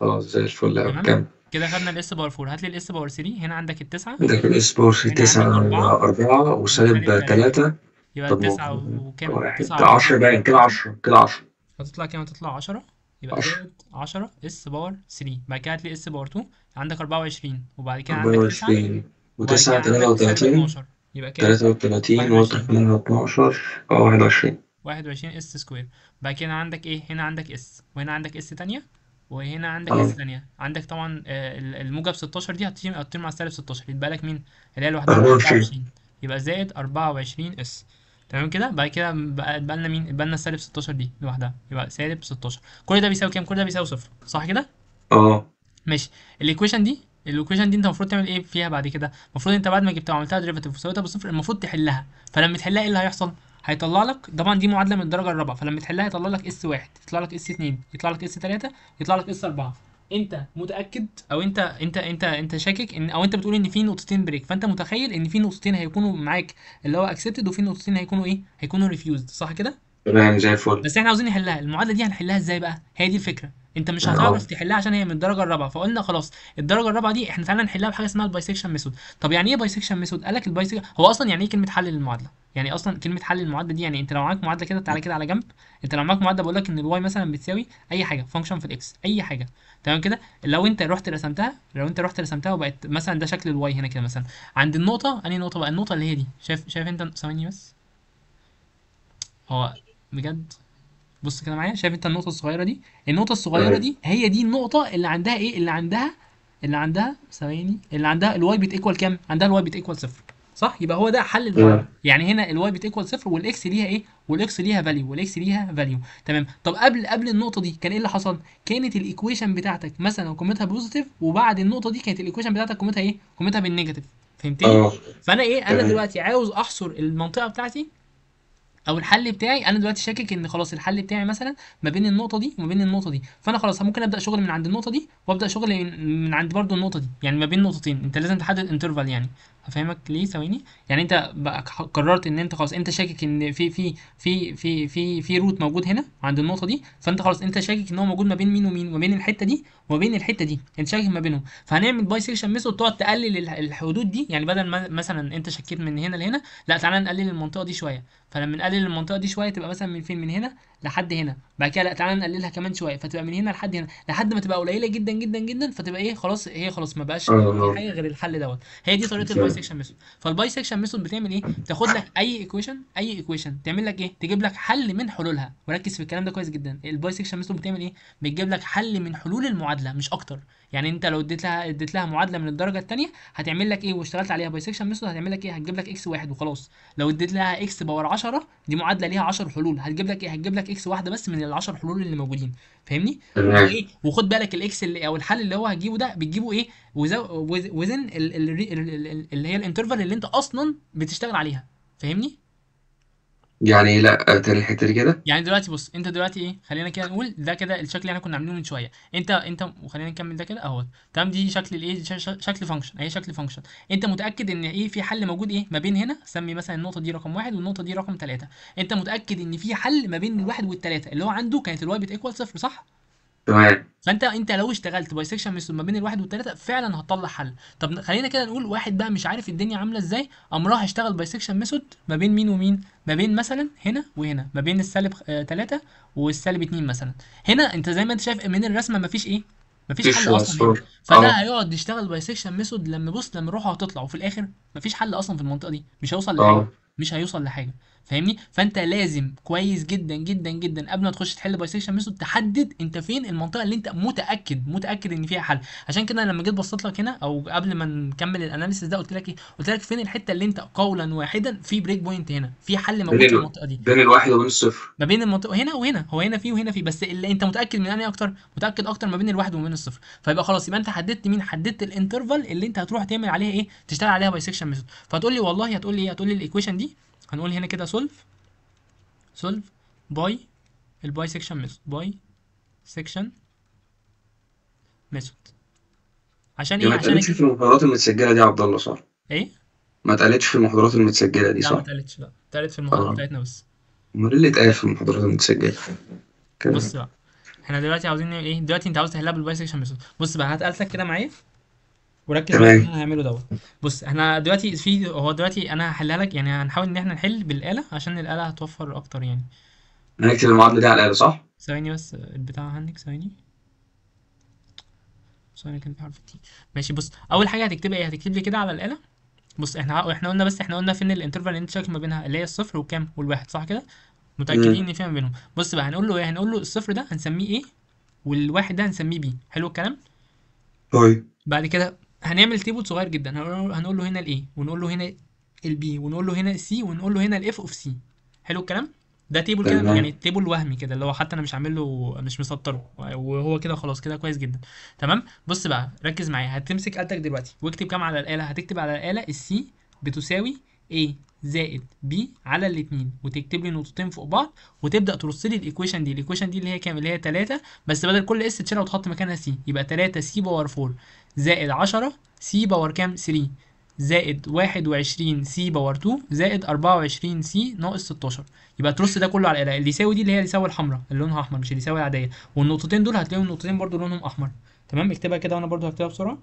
خلاص زي الفل. تمام. كام كده خدنا ال s power 4 هات لي ال s power 3 هنا عندك التسعة. عندك الاس باور هنا 9 عندك أربعة. 4 وسالب وسالب تلاتة. 3 يبقى طب التسعة وكام؟ واحد. تسعة كده 10 باين. كده 10 كده 10 هتطلع كام؟ هتطلع 10 يبقى 10 زائد 10 s power 3 بعد كده هات لي s power 2 عندك 24 وبعد كده عندك 9 24 وبعد و9 كده عندك سالب 33 12 يبقى كام 33 واضرب 21 منها 12 آه 21 21 s square بعد كده عندك إيه؟ هنا عندك s وهنا عندك s تانية. وهنا عندك s تانية. عندك طبعا آه، ال- الموجب 16 دي هتطير هتطير مع السالب 16 يتبقى لك مين؟ اللي هي لوحدها 24 24 يبقى زائد 24 s. تمام كده؟ بعد كده بقى بقى لنا مين؟ بقى لنا السالب 16 دي لوحدها. يبقى سالب 16 كل ده بيساوي كام؟ كل ده بيساوي صفر. صح كده؟ آه. ماشي. ال equation دي ال equation دي انت المفروض تعمل إيه فيها بعد كده؟ المفروض انت بعد ما جبتها وعملتها derivative وسويتها بصفر المفروض تحلها. فلما تحلها إيه اللي هيحصل؟ هيطلع لك طبعا دي معادلة من الدرجة الرابعة فلما تحلها يطلع لك s واحد يطلع لك s اتنين يطلع لك s تلاتة يطلع لك s أربعة. انت متأكد أو انت انت انت انت شاكك ان أو انت بتقول ان في نقطتين break فانت متخيل ان في نقطتين هيكونوا معاك اللي هو accepted وفي نقطتين هيكونوا إيه؟ هيكونوا refused صح كده؟ تمام زي الفل. بس إحنا عاوزين نحلها. المعادلة دي هنحلها إزاي بقى؟ هي دي الفكرة. انت مش هتعرف تحلها عشان هي من الدرجة الرابعة. فقلنا خلاص الدرجة الرابعة دي إحنا تعالى نحلها بحاجة اسمها ال bisection method. طب يعني إيه bisection method؟ قال لك ال bisection هو أصلا يعني إيه كلمة حل للمعادلة؟ يعني أصلا كلمة حل المعادله دي يعني انت لو معاك معادلة كده تعالى كده على جنب. انت لو معاك معادلة بقول لك إن ال y مثلا بتساوي أي حاجة function في ال x أي حاجة. تمام كده؟ لو انت رحت رسمتها لو انت رحت رسمتها وبقت مثلا ده شكل ال y هنا كده مثلا. عند النقطة أنهي نقطة بقى؟ النقطة اللي هي دي. شايف شايف انت؟ ثواني بس. هو بجد. بص كده معايا شايف انت النقطة الصغيرة دي؟ النقطة الصغيرة تمام. دي هي دي النقطة اللي عندها إيه؟ اللي عندها اللي عندها ثواني اللي عندها ال y بت equal كام؟ عندها ال y بت equal صفر. صح؟ يبقى هو ده حل آه يعني هنا ال y بت equal صفر وال x ليها إيه؟ وال x ليها value وال x ليها value تمام. طب قبل قبل النقطة دي كان إيه اللي حصل؟ كانت ال equation بتاعتك مثلا قيمتها positive وبعد النقطة دي كانت ال equation بتاعتك قيمتها إيه؟ قيمتها بال negative فهمتني؟ آه. فأنا إيه؟ أنا دلوقتي عاوز أحصر المنطقة بتاعتي أو الحل بتاعي أنا دلوقتي شاكك إن خلاص الحل بتاعي مثلا ما بين النقطة دي وما بين النقطة دي. فأنا خلاص ممكن أبدأ شغل من عند النقطة دي وأبدأ شغل من عند برضو النقطة دي. يعني ما بين نقطتين. أنت لازم تحدد interval يعني. هفهمك ليه ثواني. يعني انت بقى قررت ان انت خلاص انت شاكك ان في في في في في في root موجود هنا عند النقطة دي فانت خلاص انت شاكك ان هو موجود ما بين مين ومين ما بين الحتة دي وما بين الحتة دي. انت شاكك ما بينهم. فهنعمل bisection method تقعد تقلل الح- الحدود دي. يعني بدل ما مثلا انت شكيت من هنا لهنا لا تعالى نقلل المنطقة دي شوية. فلما نقلل المنطقة دي شوية تبقى مثلا من فين؟ من هنا لحد هنا. بعد كده لا تعالى نقللها كمان شوية. فتبقى من هنا لحد هنا. لحد ما تبقى قليلة جدا جدا جدا فتبقى إيه خلاص هي خلاص ما بقاش في آه حاجة غير الحل دوت. هي دي طريقة ال bisection method فال bisection method بتعمل إيه؟ تاخد لك أي equation أي equation تعمل لك إيه؟ تجيب لك حل من حلولها. وركز في الكلام ده كويس جدا. ال bisection method بتعمل إيه؟ بتجيب لك حل من حلول المعادلة مش أكتر. يعني انت لو اديت لها اديت لها معادلة من الدرجة الثانية هتعمل لك إيه؟ واشتغلت عليها bisection method هتعمل لك إيه؟ هتجيب لك x واحد وخلاص. لو اديت لها x power 10 دي معادلة ليها 10 حلول. هتجيب لك إيه؟ هتجيب لك x واحدة بس من ال 10 حلول اللي موجودين. فاهمني؟ وايه وخد بالك ال x اللي أو الحل اللي هو هتجيبه ده بتجيبه إيه؟ within اللي هي ال interval اللي انت أصلا بتشتغل عليها. فاهمني؟ يعني لا تاني الحتة دي كده؟ يعني دلوقتي بص انت دلوقتي إيه خلينا كده نقول ده كده الشكل اللي إحنا كنا عاملينه من شوية. انت انت وخلينا نكمل ده كده اهوت. تمام دي شكل الايه شكل function اهي شكل function انت متأكد ان إيه في حل موجود إيه ما بين هنا؟ سمي مثلا النقطة دي رقم واحد والنقطة دي رقم ثلاثة انت متأكد ان في حل ما بين الواحد والثلاثه اللي هو عنده كانت ال y بت equal صفر صح؟ تمام. فانت انت لو اشتغلت bisection method ما بين الواحد والثلاثه فعلا هتطلع حل. طب خلينا كده نقول واحد بقى مش عارف الدنيا عاملة إزاي قام راح اشتغل bisection method ما بين مين ومين؟ ما بين مثلا هنا وهنا ما بين السالب 3 والسالب 2 مثلا. هنا انت زي ما انت شايف من الرسمة مفيش إيه؟ مفيش حل أصلا هنا. فده آه. هيقعد يشتغل bisection method لما بص لما روحه هتطلع وفي الآخر مفيش حل أصلا في المنطقة دي مش هيوصل لحاجة آه مش هيوصل لحاجة. فاهمني؟ فانت لازم كويس جدا جدا جدا قبل ما تخش تحل bisection method تحدد انت فين المنطقة اللي انت متأكد متأكد ان فيها حل. عشان كده لما جيت بصيت لك هنا أو قبل ما نكمل ال analysis ده قلت لك إيه؟ قلت لك فين الحتة اللي انت قولا واحدا في break point هنا في حل موجود في ال- المنطقة دي. بين الواحد وبين الصفر. ما بين المنطقة هنا وهنا هو هنا في وهنا في بس اللي انت متأكد من انهي أكتر؟ متأكد أكتر ما بين الواحد وما بين الصفر. فيبقى خلاص يبقى انت حددت مين؟ حددت ال interval اللي انت هتروح تعمل عليها إيه؟ تشتغل عليها bisection method فهتقول لي والله هتقول لي إيه؟ هتقول لي ال equation دي هنقول هنا كده solve solve by ال bisection method bisection method عشان إيه؟ ما عشان اتقالتش في المحاضرات المتسجلة دي يا عبد الله صح؟ إيه؟ ما اتقالتش في المحاضرات المتسجلة دي لا ما صح؟ اتقالتش لا. اتقالت في المحاضرة آه. بتاعتنا بس. أمال إيه اللي اتقال في المحاضرات المتسجلة؟ كده بص بقى. إحنا دلوقتي عاوزين إيه؟ دلوقتي أنت عاوز تحلها بال bisection method بص بقى هتقالتك كده معايا. وركز في اللي أنا هعمله دوت. بص إحنا دلوقتي في هو دلوقتي أنا هحلها لك يعني هنحاول إن إحنا نحل بالآلة عشان الآلة هتوفر أكتر يعني. هنكتب المعادلة دي على الآلة صح؟ ثواني بس البتاع عندك ثواني. ثواني كان في حرف t ماشي بص أول حاجة هتكتبها إيه؟ هتكتب لي كده على الآلة. بص إحنا إحنا قلنا بس إحنا قلنا فين ال interval اللي انت شاكك ما بينها اللي هي الصفر والكام والواحد صح كده؟ متأكدين إن في ما بينهم. بص بقى هنقول له إيه؟ هنقول له الصفر ده هنسميه a؟ والواحد ده هنسميه b. حلو الكلام؟ طيب. بعد كده هنعمل table صغير جدا. هنقول له هنا ال a ونقول له هنا ال B ونقول له هنا ال C ونقول له هنا ال F of C حلو الكلام؟ ده table كده يعني table وهمي كده اللي هو حتى أنا مش عامل له مش مسطره. وهو كده خلاص كده كويس جدا. تمام؟ بص بقى ركز معايا. هتمسك آلتك دلوقتي واكتب كام على الآلة؟ هتكتب على الآلة ال C بتساوي A زائد B على الاتنين وتكتب لي نقطتين فوق بعض وتبدأ ترص لي ال equation دي. ال equation دي اللي هي كام؟ اللي هي 3 بس بدل كل S تشيلها وتحط مكانها C يبقى 3 C power 4 زائد 10 C power كام؟ 3 زائد 21 C power 2 زائد 24 C ناقص 16 يبقى ترص ده كله على الآلة اللي يساوي دي اللي هي اللي يساوي الحمراء اللي لونها أحمر مش اللي يساوي العادية. والنقطتين دول هتلاقيهم النقطتين برضو لونهم أحمر. تمام؟ اكتبها كده وأنا برضو هكتبها بسرعة.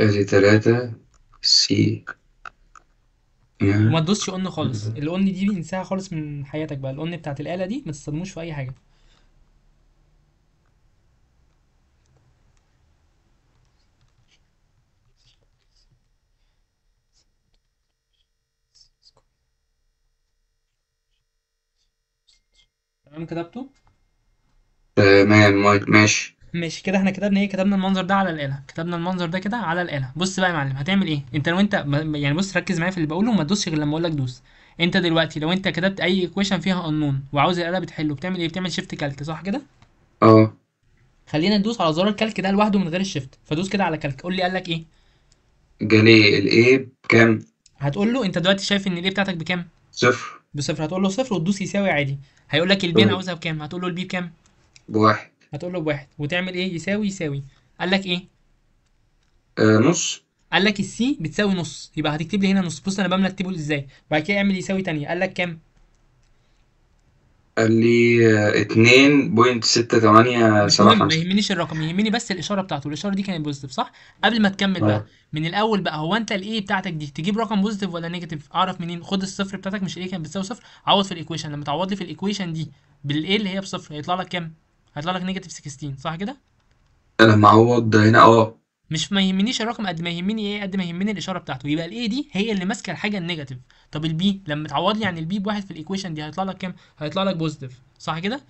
ادي تلاتة. C. يعني. وما تدوسش on خالص. ال on دي بنساها خالص من حياتك بقى. ال on بتاعت الآلة دي ما تستخدموش في أي حاجة. تمام كتبته؟ تمام ما- ماشي. ماشي كده إحنا كتبنا إيه؟ كتبنا المنظر ده على الآلة. كتبنا المنظر ده كده على الآلة. بص بقى يا معلم هتعمل إيه؟ انت لو انت يعني بص ركز معايا في اللي بقوله وما تدوسش غير لما أقول لك دوس. انت دلوقتي لو انت كتبت اي equation فيها unknown وعاوز الآلة بتحله بتعمل إيه؟ بتعمل shift calc صح كده؟ آه. خلينا ندوس على زرار ال calc ده لوحده من غير ال shift فدوس كده على calc قول لي قال لك إيه؟ جالي ال A بكام؟ هتقول له انت دلوقتي شايف ان ال A بتاعتك بكام؟ صفر. بصفر. هتقول له صفر وتدوس يساوي عادي. هيقول لك ال B أنا طيب. عاوزها بكام؟ هتقول له ال B بكام؟ بواحد. هتقول له بواحد وتعمل إيه؟ يساوي يساوي. قال لك إيه؟ آه نص. قال لك ال C بتساوي نص. يبقى هتكتب لي هنا نص. بص أنا بملى ال table إزاي. بعد كده اعمل يساوي تانية. قال لك كام؟ قال لي آه، اتنين point ستة تمانية مش سبعة مهم ما يهمنيش الرقم. يهمني بس الإشارة بتاعته. الإشارة دي كانت positive صح؟ قبل ما تكمل بقى آه. من الأول بقى هو أنت ال A بتاعتك دي تجيب رقم positive ولا negative أعرف منين؟ خد الصفر بتاعتك مش ال A كانت بتساوي صفر. عوض في ال equation لما تعوض لي في ال equation دي بال A اللي هي بصفر هيطلع لك كام؟ هيطلع لك negative 16 صح كده؟ لما اعوض هنا آه. مش ما يهمنيش الرقم قد ما يهمني إيه قد ما يهمني الإشارة بتاعته. يبقى ال A دي هي اللي ماسكة الحاجة ال negative. طب ال B لما تعوض لي عن ال B بواحد في ال equation دي هيطلع لك كام؟ هيطلع لك positive صح كده؟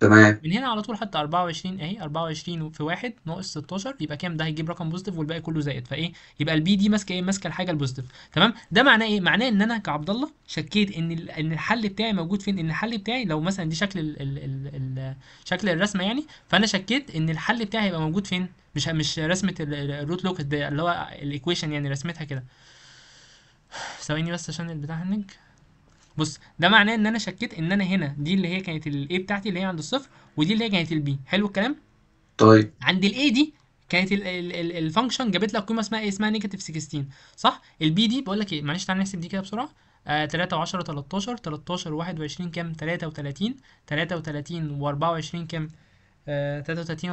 تمام. من هنا على طول حتى 24 أهي 24 في 1 ناقص 16 يبقى كام؟ ده هيجيب رقم positive والباقي كله زائد. فإيه؟ يبقى ال B دي ماسكة إيه؟ ماسكة الحاجة ال positive تمام؟ ده معناه إيه؟ معناه إن أنا كعبد الله شكيت إن إن الحل بتاعي موجود فين؟ إن الحل بتاعي لو مثلا دي شكل ال ال ال ال شكل الرسمة يعني فأنا شكيت إن الحل بتاعي هيبقى موجود فين؟ مش مش رسمة ال- ال- ال root locus ده اللي هو ال equation يعني رسمتها كده. ثواني بس عشان البتاع hang. بص ده معناه إن أنا شكيت إن أنا هنا. دي اللي هي كانت ال A بتاعتي اللي هي عند الصفر ودي اللي هي كانت ال B حلو الكلام؟ طيب. عند ال A دي كانت ال function جابت لك قيمة اسمها إيه اسمها negative 16 صح؟ ال B دي بقول لك إيه؟ معلش تعالى نحسب دي كده بسرعة. آه 3 و10 13 13 21 كام؟ 33 33 و24 كام؟ آه 33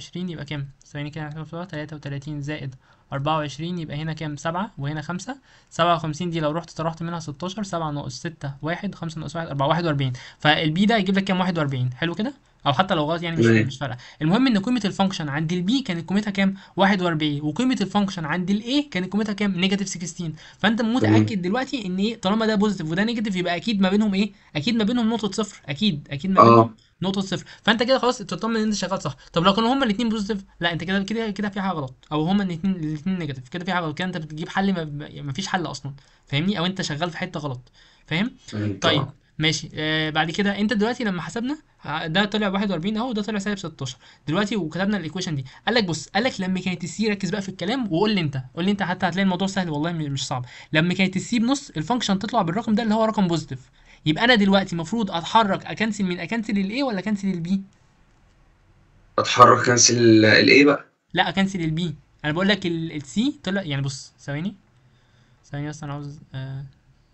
و24 يبقى كام؟ ثواني كده نحسب بسرعة. 33 زائد 24 يبقى هنا كام؟ 7 وهنا 5 57 دي لو رحت طرحت منها 16 7 ناقص 6 1 5 ناقص 1 4 41 فال B ده هيجيب لك كام؟ 41 حلو كده؟ أو حتى لو غلط يعني مش مش فارقة. المهم إن قيمة ال function عند ال B كانت قيمتها كام؟ 41 وقيمة ال function عند ال A كانت قيمتها كام؟ negative 16 فأنت متأكد دلوقتي إن إيه؟ طالما ده positive وده negative يبقى أكيد ما بينهم إيه؟ أكيد ما بينهم نقطة صفر. أكيد. أكيد ما بينهم آه نقطة صفر. فأنت كده خلاص تطمن إن أنت شغال صح. طب لو كانوا هما الاثنين positive لا أنت كده كده كده في حاجة غلط. أو هما الاثنين الاثنين negative كده في حاجة غلط. كده أنت بتجيب حل ما, ما فيش حل أصلا. فاهمني؟ أو أنت شغال في حتة غلط. فاهم؟ طيب ماشي. آه بعد كده أنت دلوقتي لما حسبنا ع- ده طلع 41 أهو وده طلع سالب 16 دلوقتي وكتبنا ال equation دي. قال لك بص قال لك لما كانت ال C ركز بقى في الكلام وقول لي أنت. قول لي أنت حتى هتلاقي الموضوع سهل. والله مش صعب. لما كانت ال C بنص ال function تطلع بالرقم ده اللي هو رقم positive يبقى أنا دلوقتي المفروض أتحرك أكنسل من أكنسل الاي ولا أكنسل البي أتحرك cancel ال A بقى. لا أ cancel ال B أنا بقول لك ال C طلع يعني بص ثواني. ثواني بس أنا عاوز آه،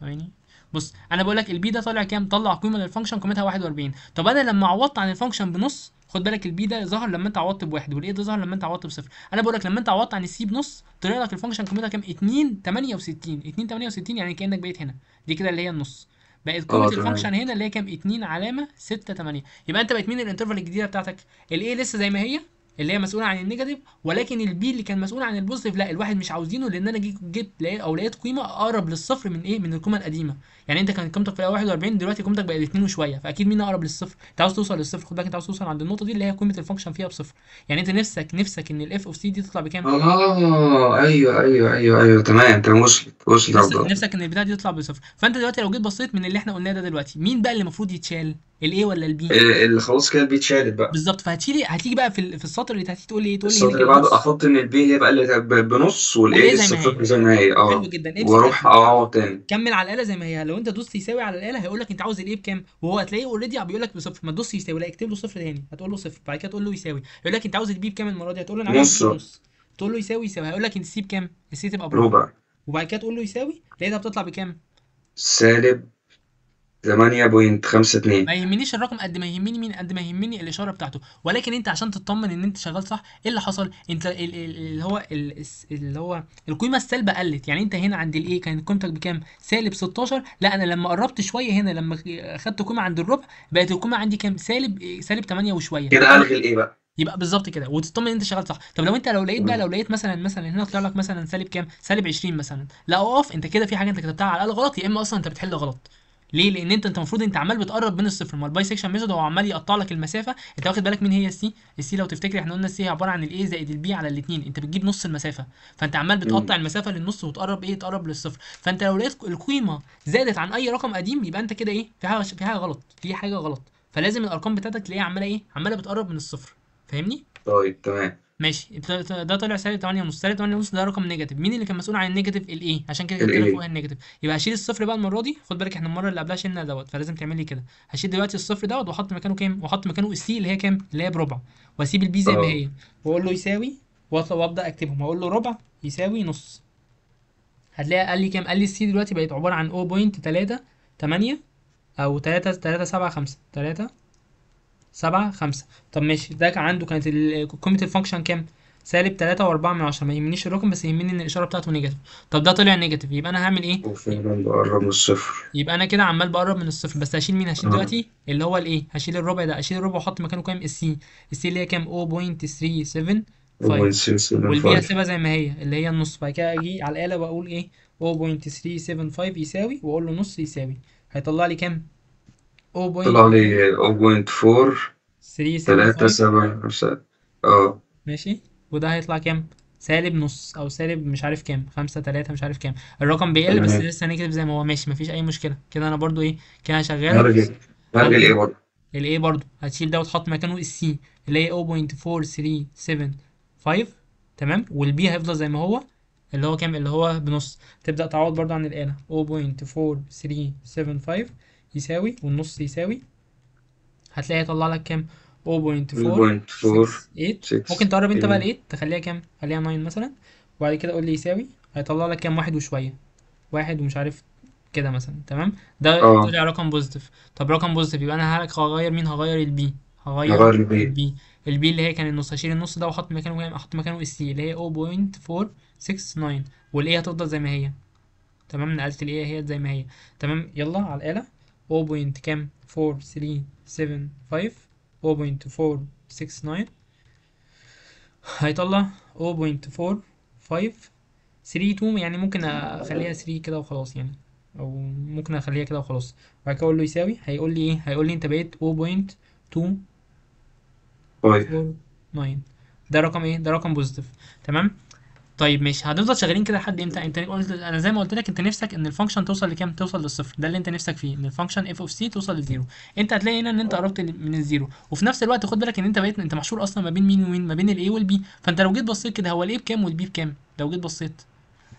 ثواني. بص أنا بقول لك ال B ده طالع كام؟ طلع قيمة لل function قيمتها 41 طب أنا لما عوضت عن ال function بنص خد بالك ال B ده ظهر لما أنت عوضت بواحد وال A ده ظهر لما أنت عوضت بصفر. أنا بقول لك لما أنت عوضت عن ال C بنص طلع لك ال function قيمتها كام؟ 2 68 2 68 يعني كأنك بقيت هنا. دي كده اللي هي النص. بقت قيمه آه تمام. ال function هنا اللي هي كام؟ 2 علامة 6 8 يبقى انت بقت مين ال interval الجديدة بتاعتك. ال A لسه زي ما هي اللي هي مسؤولة عن ال negative ولكن ال B اللي كان مسؤول عن ال positive لا الواحد مش عاوزينه لأن أنا جيت جبت لقيت أو لقيت قيمة أقرب للصفر من إيه؟ من القيمه القديمة. يعني انت كانت قيمتك في الأول 41 دلوقتي قيمتك بقت 2 وشوية فأكيد مين أقرب للصفر؟ انت عاوز توصل للصفر؟ خد بالك انت عاوز توصل عند النقطة دي اللي هي قيمة ال function فيها بصفر. يعني انت نفسك نفسك إن ال F of C دي تطلع بكام؟ آه أيوه أيوه أيوه أيوه تمام تمام وصلت وصلت يا عبد نفسك الله. نفسك إن البتاعه دي تطلع بصفر. فأنت دلوقتي لو جيت بصيت من اللي إحنا قلناه ده دلوقتي مين بقى اللي المفروض يتشال؟ ال A ولا ال B ال- اللي خلاص كده ال B اتشالت بقى. بالظبط. فهتشيلي هتيجي بقى في ال- في السطر اللي تحتيه تقول لي إيه؟ تقول لي السطر اللي بعده أحط إن ال B هي بقى اللي بنص وال A وال A زي ما لسه هي. زي ما هي. حلو آه جدا امسك وأروح اعوض تاني. كمل على الآلة زي ما هي. لو انت دوست يساوي على الآلة هيقول لك انت عاوز ال A بكام؟ وهو هتلاقيه already بيقول لك بصفر ما تدوس يساوي لا اكتب له صفر تاني هتقول له صفر بعد كده تقول له يساوي. يقول لك انت عاوز ال B بكام المرة دي؟ هتقول له أنا عاوز نص تقول له يساوي يساوي هيقول لك انت السي بكام؟ السي تبقى بربع. ربع وبعد كده تقول له يساوي لقيتها بتطلع بكام؟ سالب 8.52 ما يهمنيش الرقم قد ما يهمني مين قد ما يهمني الإشارة بتاعته. ولكن أنت عشان تطمن إن أنت شغال صح إيه اللي حصل؟ أنت ال- ال- ال- اللي هو ال- اللي هو القيمة السالبة قلت. يعني أنت هنا عند الإيه؟ كانت قيمتك بكام؟ سالب 16 لا أنا لما قربت شوية هنا لما اخدت قيمة عند الربع بقت القيمة عندي كام؟ سالب سالب 8 وشوية. كده ألغي الإيه بقى؟ يبقى بالظبط كده. وتطمن إن أنت شغال صح. طب لو أنت لو لقيت بقى لو لقيت مثلا مثلا هنا طلع لك مثلا سالب كام؟ سالب 20 مثلا. لا أقف. أنت كده في حاجة أنت كتبتها على الاقل غلط يا إما أصلا أنت بتحل غلط. ليه؟ لأن انت أنت المفروض أنت عمال بتقرب من الصفر. ما ال bisection method هو عمال يقطع لك المسافة. أنت واخد بالك مين هي السي؟ السي لو تفتكر إحنا قلنا ال C هي عبارة عن ال A زائد ال B على الاثنين أنت بتجيب نص المسافة. فأنت عمال بتقطع. المسافة للنص وتقرب إيه؟ تقرب للصفر. فأنت لو لقيت القيمة زادت عن أي رقم قديم يبقى أنت كده إيه؟ في حاجة في حاجة غلط. في حاجة غلط. فلازم الأرقام بتاعتك تلاقيها عمالة إيه؟ عمالة بتقرب من الصفر. فاهمني؟ طيب تمام. ماشي. ده طلع سالب 8 ونص. سالب 8 ونص ده رقم negative مين اللي كان مسؤول عن النيجاتيف الايه عشان كده كده الايه فوقها النيجاتيف يبقى هشيل الصفر بقى المرة دي. خد بالك إحنا المرة اللي قبلها شلنا دوت فلازم تعمل لي كده. هشيل دلوقتي الصفر دوت واحط مكانه كام؟ واحط مكانه ال C اللي هي كام؟ اللي هي بربع. واسيب ال B زي ما آه. هي. واقول له يساوي وأبدأ أكتبهم. واقول له ربع يساوي نص. هتلاقي قال لي كام؟ قال لي ال C دلوقتي بقت عبارة عن 0.38 أو 3 3 7 5 3 7 5 طب ماشي. ده كان عنده كانت قيمة ال function كام؟ سالب 3 و4 من 10 ما يهمنيش الرقم بس يهمني إن الإشارة بتاعته negative طب ده طلع negative يبقى أنا هعمل إيه؟ وفعلا بقرب من الصفر. يبقى أنا كده عمال بقرب من الصفر. بس هشيل مين؟ هشيل آه. دلوقتي اللي هو ال A؟ هشيل الربع ده. اشيل الربع وأحط مكانه كام؟ ال C. ال C اللي هي كام؟ 0.375 وال B 0.675 هسيبها زي ما هي اللي هي النص. بعد كده أجي على الآلة واقول إيه؟ 0.375 يساوي وأقول له نص يساوي. هيطلع لي كام؟ طلع لي 0.4 3 0.375 7 5 آه. ماشي. وده هيطلع كام؟ سالب نص أو سالب مش عارف كام. خمسة تلاتة مش عارف كام. الرقم بيقل بس تمام. لسه negative زي ما هو. ماشي مفيش أي مشكلة. كده أنا برضو إيه كده شغال هلغي هلغي الايه هلغي برضه الإيه برضو؟ هتشيل ده وتحط مكانه السي اللي هي 0.4375 تمام؟ والبي هيفضل زي ما هو اللي هو كام؟ اللي هو بنص. تبدأ تعوض برضو عن الآلة. 0.4375 يساوي والنص يساوي. هتلاقي هيطلع لك كام؟ 0.468 0.468 ممكن تقرب انت بقى ل 8 تخليها كام؟ خليها 9 مثلا. وبعد كده قول لي يساوي. هيطلع لك كام؟ واحد وشوية. واحد ومش عارف كده مثلا تمام؟ ده آه. طلع رقم positive طب رقم positive يبقى أنا هغير مين؟ هغير البي هغير هغير البي البي البي اللي هي كان النص. هشيل النص ده وأحط مكانه كام؟ أحط مكانه ال C اللي هي 0.469 وال A هتفضل زي ما هي. تمام؟ نقلت ال A هي زي ما هي. تمام؟ يلا على الآلة. 0. كام 4375 0.469 هيطلع 0.4532 يعني ممكن أخليها 3 كده وخلاص يعني. أو ممكن أخليها كده وخلاص. بعد كده أقول له يساوي. هيقول لي إيه؟ هيقول لي أنت بقيت 0.2 طيب 49 ده رقم إيه؟ ده رقم positive تمام؟ طيب ماشي. هنفضل شغالين كده لحد إمتى؟ انت قلت أنا زي ما قلت لك انت نفسك ان ال function توصل لكام؟ توصل للصفر. ده اللي انت نفسك فيه. ان ال function F of C توصل لل zero انت هتلاقي هنا ان انت قربت من ال zero. وفي نفس الوقت خد بالك ان انت بقيت انت محشور أصلا ما بين مين ومين؟ ما بين ال A وال B فانت لو جيت بصيت كده هو ال A بكام وال B بكام؟ لو جيت بصيت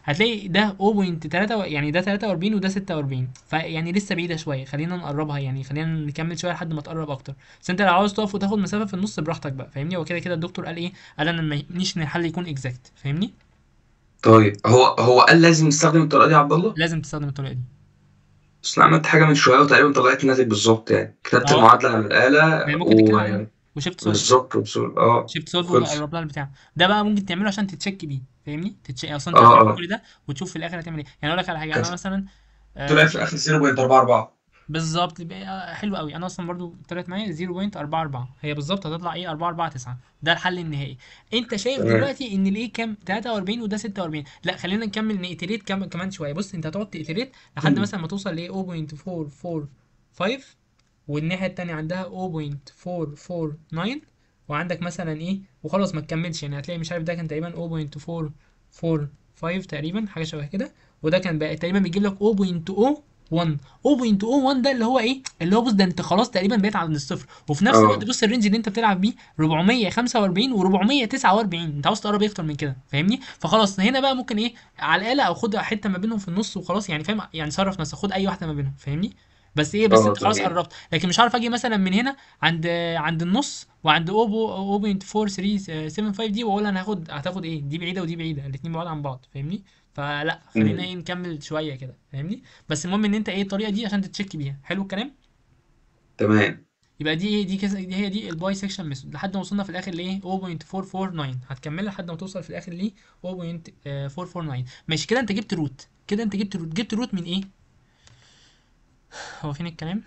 هتلاقي ده 0.3 يعني ده 43 وده 46 فيعني لسه بعيدة شوية. خلينا نقربها يعني. خلينا نكمل شوية لحد ما تقرب أكتر. بس انت لو عاوز تقف وتاخد مسافة في النص براحتك بقى. فاهمني؟ هو كده كده الدكتور قال إيه؟ قال أنا ما يهمنيش إن الحل يكون exact فاهمني؟ طيب هو هو قال لازم نستخدم الطريقة دي يا عبد الله؟ لازم تستخدم الطريقة دي. اصل عملت حاجة من شوية وتقريبا طلعت الناتج بالظبط يعني. كتبت آه. المعادلة على الآلة عليها. و shift solve وبالظبط وبسول- آه shift solve وقرب لها البتاع ده بقى ممكن تعمله عشان ت check بيه فاهمني؟ أصلا آه انت هتعمل آه. كل ده وتشوف في الآخر هتعمل إيه. يعني أقول لك على حاجة أنا كانت مثلا طلع آه في الآخر 0.44 بالظبط. بقى حلو قوي. أنا أصلا برضو طلعت معايا 0.44 هي بالظبط هتطلع إيه؟ 449 ده الحل النهائي. أنت شايف دلوقتي إن ال A كام؟ 43 وده 46 لا خلينا نكمل ن iterate كم كمان شوية. بص أنت هتقعد ت iterate لحد مثلا ما توصل ل 0.445 والناحية التانية عندها 0.449 وعندك مثلا إيه؟ وخلاص ما تكملش. يعني هتلاقي مش عارف ده كان تقريبا 0.445 تقريبا حاجة شبه كده. وده كان بقى تقريبا بيجيب لك 0.01 0.01 ده اللي هو إيه؟ اللي هو بص ده أنت خلاص تقريبا بقيت عند الصفر. وفي نفس الوقت آه بص الرينج اللي أنت بتلعب بيه 445 و449 أنت عاوز تقرب أكتر من كده فاهمني؟ فخلاص هنا بقى ممكن إيه؟ على الآلة أو خد حتة ما بينهم في النص وخلاص يعني فاهم؟ يعني صرف نفسك خد أي واحدة ما بينهم فاهمني؟ بس إيه؟ بس آه أنت خلاص قربت. لكن مش عارف أجي مثلا من هنا عند عند النص وعند 0.4375 دي وأقول أنا هاخد هتاخد إيه؟ دي بعيدة ودي بعيدة الاثنين بعاد عن بعض فاهمني؟ فلا خلينا. إيه نكمل شوية كده فاهمني؟ بس المهم ان انت إيه الطريقة دي عشان ت check بيها حلو الكلام؟ تمام. يبقى دي إيه دي كذا دي هي دي ال bisection method لحد ما وصلنا في الآخر لإيه؟ 0.449 هتكملها لحد ما توصل في الآخر ل 0.449 ماشي كده انت جبت root كده انت جبت root جبت root من إيه؟ هو فين الكلام؟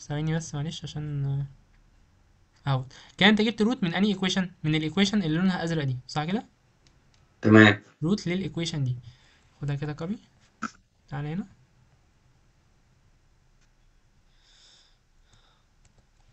ثواني بس معلش عشان آه، اهو كده انت جبت root من انهي equation من ال equation اللي لونها أزرق دي صح كده؟ تمام. root لل equation دي. خدها كده copy تعالى هنا.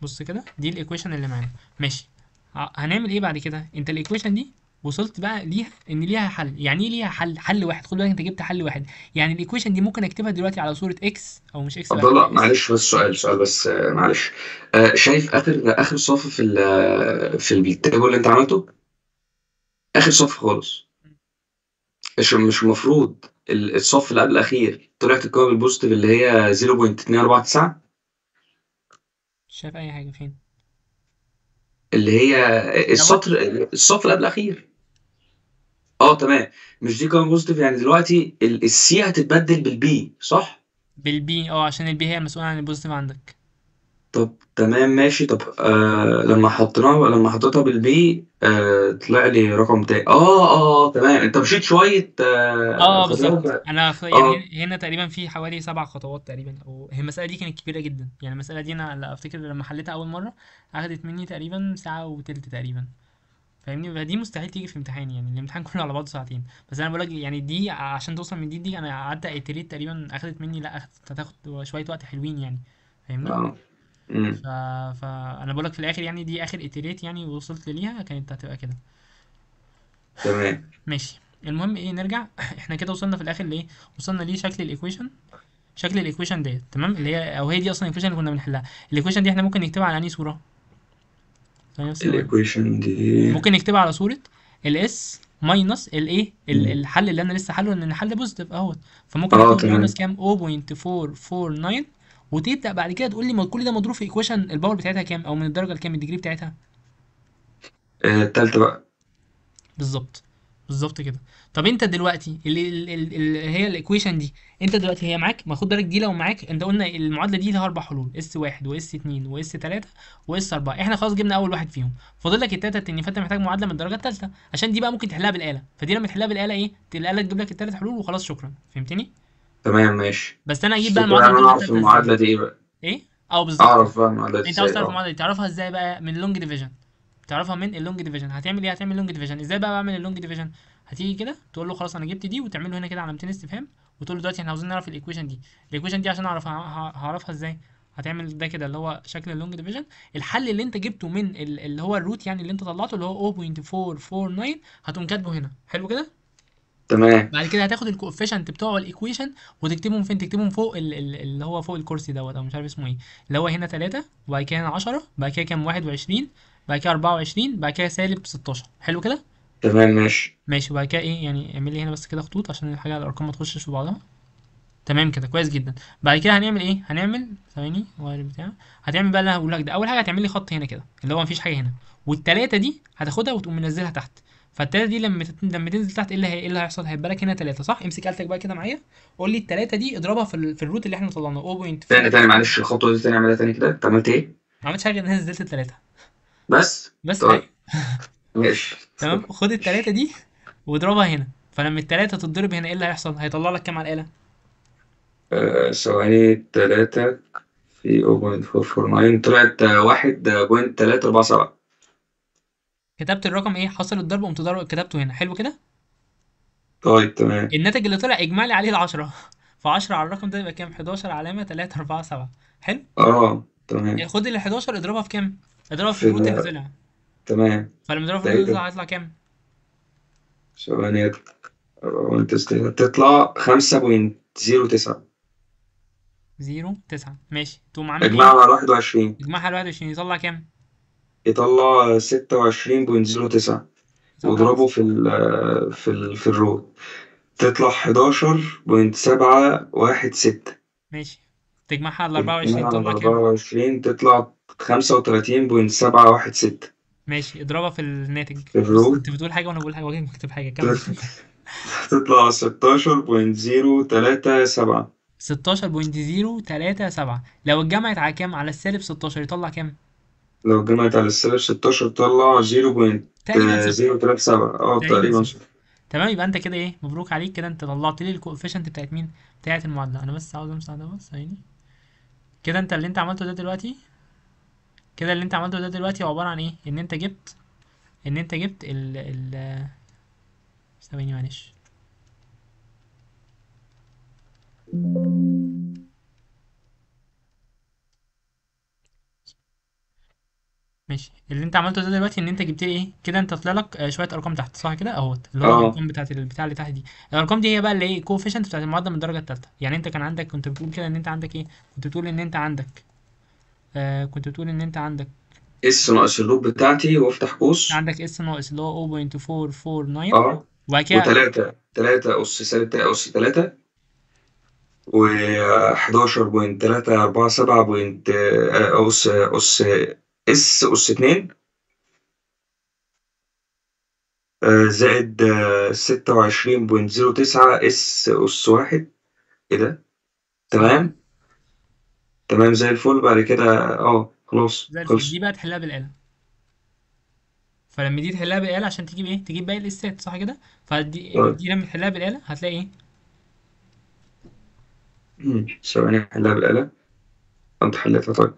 بص كده دي ال equation اللي معانا. ماشي. هنعمل إيه بعد كده؟ أنت ال equation دي وصلت بقى ليها إن ليها حل. يعني إيه ليها حل؟ حل واحد. خد بالك أنت جبت حل واحد. يعني ال equation دي ممكن أكتبها دلوقتي على صورة X أو مش X عبد الله معلش بس سؤال سؤال بس معلش. آه، شايف آخر آخر صف في ال في ال table اللي أنت عملته؟ آخر صف خالص. مش مش المفروض. ال- الصف اللي قبل الأخير. طلعت القيمه ال positive اللي هي 0.249 مش شايف أي حاجة فين؟ اللي هي دوت السطر الصف اللي قبل الأخير. آه تمام. مش دي قيمه positive. يعني دلوقتي ال- ال C هتتبدل بال B صح؟ بال B. آه عشان ال B هي المسؤولة عن ال positive عندك. طب تمام ماشي. طب آه لما حطيناها لما حطيتها بال B آه طلع لي رقم تاني. آه آه تمام. انت مشيت شوية آه آه خطوات بالظبط. بقى. أنا ف... يعني آه هنا تقريبا في حوالي سبع خطوات تقريبا. أو هي المسألة دي كانت كبيرة جدا. يعني المسألة دي أنا لا أفتكر لما حليتها أول مرة أخدت مني تقريبا ساعة وتلت تقريبا. فاهمني؟ فدي مستحيل تيجي في امتحان. يعني الامتحان كله على بعضه ساعتين. بس أنا بقول لك يعني دي عشان توصل من دي دي أنا قعدت iterate تقريبا أخدت مني لا أخدت هتاخد شوية وقت حلوين يعني. فاهمني؟ آه. ف... فانا بقول لك في الآخر يعني دي اخر iterate يعني وصلت ليها كانت هتبقى كده. تمام. ماشي. المهم إيه نرجع. إحنا كده وصلنا في الآخر لايه وصلنا ليه شكل ال equation؟ شكل ال equation ديت تمام؟ اللي هي أو هي دي أصلا ال equation اللي كنا بنحلها. ال equation دي إحنا ممكن نكتبها على أنهي صورة؟ ال equation دي. ممكن نكتبها على صورة ال S minus الايه. الحل اللي أنا لسه حله إن الحل positive أهوت. فممكن آه نكتب minus كام؟ 0.449 وتبدأ بعد كده تقول لي ما كل ده مضروب في equation ال power بتاعتها كام أو من الدرجة لكام ال degree بتاعتها؟ آه التالتة بقى. بالظبط. بالظبط كده. طب أنت دلوقتي اللي, هي ال equation دي أنت دلوقتي هي معاك؟ ما خد بالك دي لو معاك أنت قلنا المعادلة دي لها أربع حلول S واحد و S اتنين و S تلاتة و S أربعة. إحنا خلاص جبنا أول واحد فيهم. فاضل لك التلاته التانيين فأنت محتاج معادلة من الدرجة التالتة. عشان دي بقى ممكن تحلها بالآلة. فدي لما تحلها بالآلة إيه؟ الآلة تجيب لك التلات حلول وخلاص شكرا. فهمتني؟ تمام ماشي. بس أنا أجيب بقى المعادله أنا أعرف المعادلة دي إيه بقى؟ إيه؟ أه بالظبط. أعرف بقى المعادلة دي أنت عاوز تعرف أه. المعادلة دي. تعرفها إزاي بقى من ال long division تعرفها من ال long division هتعمل إيه؟ هتعمل long division إزاي بقى بعمل ال long division هتيجي كده تقول له خلاص أنا جبت دي وتعمل له هنا كده علامتين استفهام وتقول له دلوقتي إحنا عاوزين نعرف ال equation دي. ال equation دي عشان اعرف هعرفها إزاي؟ هتعمل ده كده اللي هو شكل ال long division الحل اللي أنت جبته من ال- اللي هو ال root يعني اللي أنت طلعته اللي هو 0.449 هتقوم كاتبه هنا. حلو كده؟ تمام. بعد كده هتاخد ال coefficient بتوع ال equation وتكتبهم فين؟ تكتبهم فوق ال- ال- اللي هو فوق الكرسي دوت أو مش عارف اسمه إيه. اللي هو هنا 3 وبعد كده هنا 10 بعد كده كام؟ 21 بعد كده 24 بعد كده سالب 16 حلو كده؟ تمام ماشي. ماشي. وبعد كده إيه؟ يعني اعمل لي هنا بس كده خطوط عشان الحاجة الأرقام ما تخشش في بعضها. تمام كده. كويس جدا. بعد كده هنعمل إيه؟ هنعمل ثواني واير بتاع. هتعمل بقى اللي أنا هقول لك ده أول حاجة هتعمل لي خط هنا كده اللي هو مفيش حاجة هنا. والتلاتة دي هتاخدها وتقوم منزلها تحت. فالتلاتة دي لما تت... لما تنزل تحت إيه اللي هي... إيه اللي هيحصل؟ هيبقى لك هنا تلاتة صح؟ امسك آلتك بقى كده معايا. قول لي التلاتة دي اضربها في, ال... في ال root اللي إحنا طلعناه. 0.4 تاني تاني معلش الخطوة دي تاني اعملها تاني كده. انت عملت إيه؟ ما عملتش حاجة ان أنا نزلت التلاته بس؟ بس طيب. هي. ماشي. تمام؟ خد التلاتة دي واضربها هنا. فلما التلاتة تتضرب هنا إيه اللي هيحصل؟ هيطلع لك كام على الآلة؟ آه، ثواني. تلاتة في 0.449 طلعت واحد بوينت تلاتة أربعة سبعة. كتبت الرقم إيه؟ حصل الضرب قمت ضرب كتبته هنا. حلو كده؟ طيب تمام. الناتج اللي طلع إجمالي عليه العشرة. ف10 على الرقم ده يبقى كام؟ 11 علامة 3 4 7 حلو؟ آه تمام. خد ال 11 اضربها في كام؟ اضربها في ال root اللي ال- طلع. تمام. فلما اضربها في ده ال root اللي طلع هيطلع كام؟ ثواني وانت تطلع خمسة point zero تسعة. 0 9 ماشي. تقوم عامل اجمعها إيه؟ على واحد وعشرين. اجمعها على 21 يطلع كام؟ يطلع ستة وعشرين point zero تسعة يطلع واضربه في ال في ال في ال root تطلع حداشر point سبعة واحد ستة. ماشي. تجمعها على 24 اجمعها على تطلع كام؟ أربعة وعشرين تطلع خمسة وتلاتين point سبعة واحد ستة. ماشي. اضربها في الناتج. في بص ال root انت بتقول حاجة وأنا بقول حاجة. واجي بكتب حاجة. كمل. تطلع ستاشر point zero تلاتة سبعة. 16.037 لو اتجمعت على كام؟ على السالب 16 يطلع كام؟ لو جمعت على السالب ستاشر تطلع zero point تقريبا صفر zero تلاتة سبعة. آه تقريبا. تمام يبقى انت كده إيه مبروك عليك كده انت طلعت لي ال coefficient بتاعت مين؟ بتاعت المعادلة. أنا بس عاوز امسح ده بس ثواني. كده انت اللي انت عملته ده دلوقتي كده اللي انت عملته ده دلوقتي هو عبارة عن إيه؟ ان انت جبت ان انت جبت ال ال ثواني معلش ماشي اللي انت عملته ده دلوقتي ان انت جبت لي إيه؟ كده انت طلع لك آه، شوية أرقام تحت صح كده؟ أهوت. اللي هو آه. الأرقام بتاعت البتاع اللي تحت دي. الأرقام دي هي بقى اللي إيه؟ الكوفيشنت بتاعت المعادلة من الدرجة الثالثه يعني انت كان عندك كنت بتقول كده ان انت عندك إيه؟ كنت بتقول ان انت عندك آه كنت بتقول ان انت عندك اس ناقص اللوب بتاعتي وافتح قوس. عندك اس ناقص اللي هو 0.449 آه. وبعد كده وتلاتة. تلاتة أس سالب تلاتة أس تلاتة. وحداشر بوينت تلاتة أربعة سبعة بوينت أس أس S أس اتنين. آه، زائد ستة وعشرين point zero تسعة S أس واحد. إيه ده؟ تمام. تمام زي الفل. بعد كده آه خلاص زي الفل. خلص. دي بقى تحلها بالآلة. فلما دي تحلها بالآلة عشان تجيب إيه؟ تجيب باقي ال S ات صح كده؟ فدي طيب دي لما تحلها بالآلة هتلاقي إيه؟ مم. ثواني أحلها بالآلة. أنت حليتها طيب.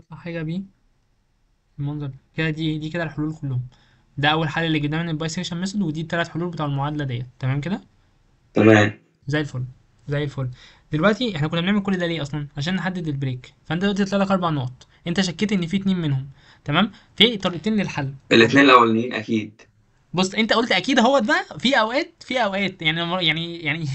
تطلع حاجة بيه المنظر. ده. كده دي دي كده الحلول كلهم. ده أول حل اللي جبناه من ال bisection method ودي التلات حلول بتوع المعادلة ديت. تمام كده؟ تمام. زي الفل. زي الفل. دلوقتي إحنا كنا بنعمل كل ده ليه أصلا؟ عشان نحدد ال break. فأنت دلوقتي طلع لك أربع نقط. أنت شكيت إن في اتنين منهم. تمام؟ في طريقتين للحل. الاتنين الأولانيين أكيد. بص أنت قلت أكيد أهوت بقى. في أوقات في أوقات. يعني يعني يعني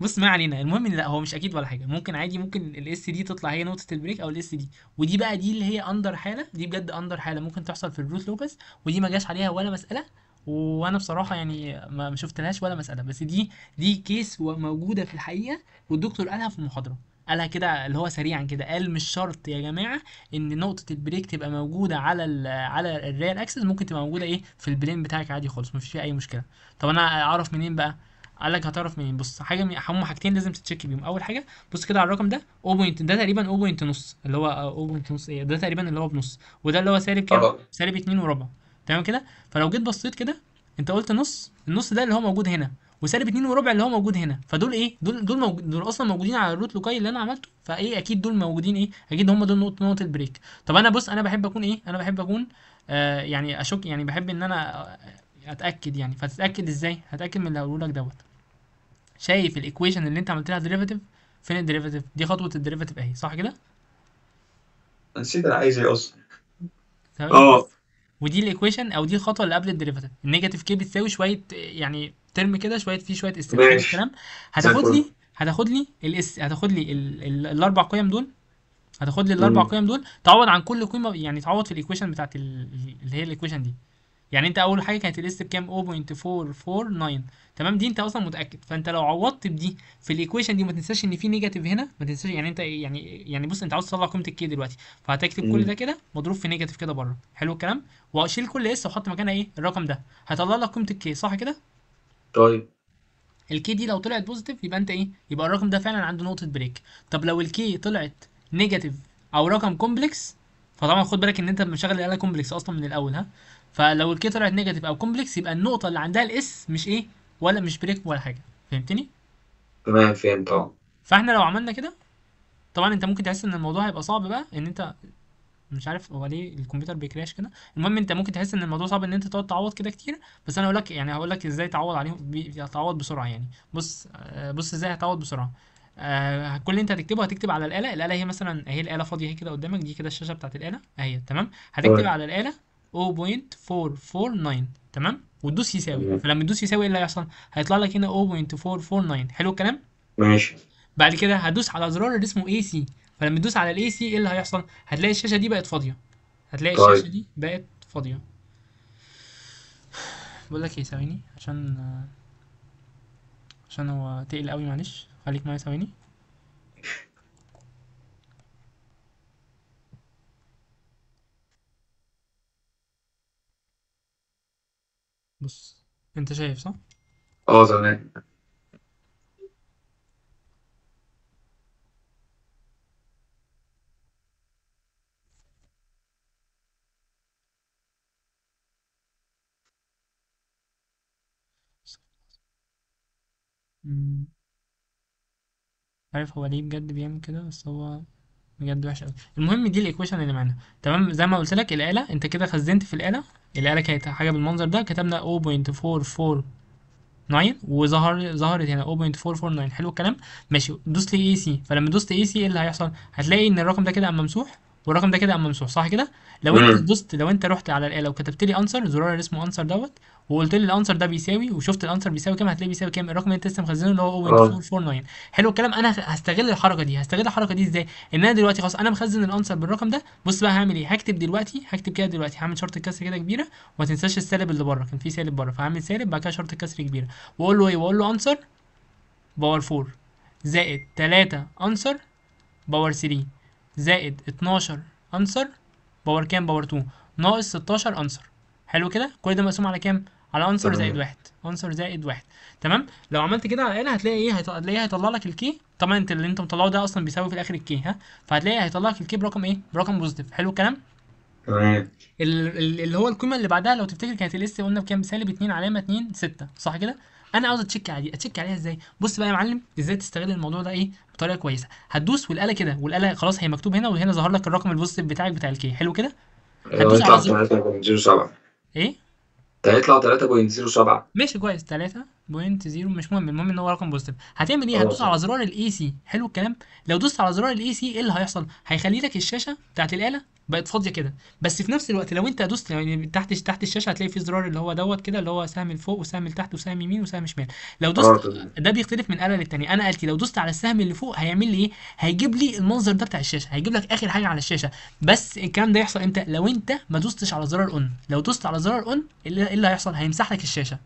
بص ما علينا. المهم إن لا هو مش أكيد ولا حاجة. ممكن عادي ممكن ال S دي تطلع هي نقطة ال break أو ال S دي ودي بقى دي اللي هي أندر حالة. دي بجد أندر حالة. ممكن تحصل في ال root locus ودي ما جاش عليها ولا مسألة. وأنا بصراحة يعني ما شفتلهاش ولا مسألة. بس دي دي case موجودة في الحقيقة. والدكتور قالها في المحاضرة. قالها كده اللي هو سريعا كده. قال مش شرط يا جماعة إن نقطة ال break تبقى موجودة على ال على ال real axis ممكن تبقى موجودة إيه؟ في ال plane بتاعك عادي خالص. مفيش فيها أي مشكلة. طب أنا أعرف منين بقى؟ قال لك هتعرف منين؟ بص حاجة من هم حاجتين لازم تتشيك بيهم. أول حاجة بص كده على الرقم ده 0. ده تقريبا 0. نص اللي هو 0. نص إيه ده تقريبا اللي هو بنص. وده اللي هو سالب كام؟ سالب 2 وربع تمام كده؟ فلو جيت بصيت كده أنت قلت نص النص ده اللي هو موجود هنا وسالب 2 وربع اللي هو موجود هنا. فدول إيه؟ دول دول موجود دول أصلا موجودين على ال root loci اللي أنا عملته. فإيه؟ أكيد دول موجودين إيه؟ أكيد هم دول نقطه نقطه ال break. طب أنا بص أنا بحب أكون إيه؟ أنا بحب أكون آه يعني أشك يعني بحب إن أنا آه، اتاكد يعني. فتتاكد إزاي؟ هتأكد من اللي هقوله لك دوت. شايف ال equation اللي أنت عملت لها derivative فين ال derivative دي خطوة ال derivative أهي صح كده؟ نسيت أنا عايز إيه أصلا. تمام آه. ودي ال equation أو دي الخطوة اللي قبل ال derivative ال negative K بتساوي شوية يعني term كده شوية فيه شوية S حلو ماشي الكلام هتاخد لي هتاخد لي ال S هتاخد لي ال... ال... الأربع قيم دول؟ هتاخد لي الأربع. قيم دول؟ تعوض عن كل قيمة يعني تعوض في ال equation بتاعت ال... اللي هي ال equation دي. يعني انت اول حاجة كانت ال S بكام 0.449 تمام؟ دي انت أصلا متاكد. فانت لو عوضت بدي في ال equation دي ما تنساش ان في negative هنا. ما تنساش يعني انت يعني يعني بص انت عاوز تطلع قيمة ال K دلوقتي فهتكتب كل. ده كده مضروب في negative كده بره. حلو الكلام؟ واشيل كل S وحط مكانها إيه؟ الرقم ده. هيطلع لك قيمة ال K صح كده؟ طيب. ال K دي لو طلعت positive يبقى انت إيه؟ يبقى الرقم ده فعلا عنده نقطة break طب لو ال K طلعت negative أو رقم complex فطبعا خد بالك إن أنت مشغل الاله complex أصلا من الأول ها؟ فلو ال K طلعت negative أو complex يبقى النقطة اللي عندها ال S مش إيه ولا مش break ولا حاجة. فهمتني؟ تمام فهمت أه. فإحنا لو عملنا كده طبعا أنت ممكن تحس إن الموضوع هيبقى صعب بقى إن أنت مش عارف هو ليه الكمبيوتر بيكراش كده. المهم أنت ممكن تحس إن الموضوع صعب إن أنت تقعد تعوض كده كتير. بس أنا هقول لك يعني هقول لك إزاي تعوض عليهم تعوض بسرعة يعني. بص آه، بص إزاي هتعوض بسرعة. آه كل اللي أنت هتكتبه هتكتب على الآلة. الآلة هي مثلا اهي الآلة فاضية اهي كده قدامك دي كده الشاشة بتاعت الآلة أهي تمام؟ هتكتب على الآلة 0.449 تمام؟ وتدوس يساوي. فلما تدوس يساوي إيه اللي هيحصل؟ هيطلع لك هنا 0.449 حلو الكلام؟ ماشي. بعد كده هدوس على زرار اللي اسمه AC فلما تدوس على ال AC إيه اللي هيحصل؟ هتلاقي الشاشة دي بقت فاضية. هتلاقي الشاشة طيب دي بقت فاضية. بقول لك إيه ثواني عشان عشان هو تقل قوي معلش. خليك معايا ثواني. بص انت شايف صح؟ آه مم. عارف هو ليه بجد بيعمل كده؟ بس هو بجد وحش قوي المهم دي الإيكويشن اللي معانا. تمام؟ زي ما قلت لك الآلة انت كده خزنت في الآلة. الاله كانت حاجة بالمنظر ده كتبنا 0.449 وظهر ظهرت هنا 0.449 حلو الكلام؟ ماشي دوس لي AC فلما دوست AC إيه اللي هيحصل؟ هتلاقي إن الرقم ده كده قام ممسوح. والرقم ده كده قام ممسوح صح كده؟ لو انت. دوست لو انت رحت على الاله وكتبت لي answer زرار اللي اسمه answer دوت وقلت لي ال answer ده بيساوي وشفت ال answer بيساوي كام هتلاقيه بيساوي كام؟ الرقم اللي انت لسه مخزنه اللي هو آه. 0.449 حلو الكلام. أنا هستغل الحركة دي. هستغل الحركة دي إزاي؟ إن أنا دلوقتي خلاص أنا مخزن ال answer بالرقم ده. بص بقى هعمل إيه؟ هكتب دلوقتي هكتب كده دلوقتي. هعمل شرط كسر كده كبيرة وما تنساش السالب اللي بره. كان في سالب بره. فهعمل سالب بعد كده شرط كسر كبيرة. وأقول له إيه؟ وأقول له answer power 4 زائد 3 answer power 3 زائد 12 answer power كام؟ power 2 ناقص 16 answer حلو كده؟ كل ده مقسوم على كام؟ على answer زائد واحد. answer زائد واحد. تمام؟ لو عملت كده على الاله هتلاقي إيه؟ هتلاقيه هيطلع لك ال K. طبعا أنت اللي أنت مطلعه ده أصلا بيساوي في الآخر ال K ها؟ فهتلاقي هيطلع لك ال K برقم إيه؟ برقم positive حلو الكلام؟ تمام. ال- ال- اللي هو القيمة اللي بعدها لو تفتكر كانت ال S قلنا بكام؟ سالب 2 علامة 2 6 صح كده؟ أنا عاوز أتشيك عليه. اتشيك عليها إزاي؟ بص بقى يا معلم إزاي تستغل الموضوع ده إيه بطريقة كويسة. هتدوس والاله كده والآلة خلاص هي مكتوب هنا وهنا ظهر لك الرقم ال positive بتاعك بتاع ال K. حلو كده؟ هتدوس على هيطلع زر 3.07 إيه؟ هيطلع 3.07 ماشي كويس. 3.0 مش مهم المهم إن هو رقم positive هتعمل إيه؟ هتدوس على زرار ال AC حلو الكلام. لو دوست على زرار ال AC إيه اللي هيحصل؟ هيخلي لك الشاشة بتاعت الآلة بقت فاضية كده. بس في نفس الوقت لو انت دوست يعني تحت تحت الشاشة هتلاقي في زرار اللي هو دوت كده اللي هو سهم لفوق وسهم لتحت وسهم يمين وسهم شمال. لو آه دوست تمام. ده بيختلف من آلة للتانية. أنا آلتي لو دوست على السهم اللي فوق هيعمل لي إيه؟ هيجيب لي المنظر ده بتاع الشاشة. هيجيب لك آخر حاجة على الشاشة. بس الكلام ده يحصل إمتى؟ لو أنت ما دوستش على زرار on. لو دوست على زرار on إيه اللي اللي هيحصل؟ هيمسح لك الشاشة.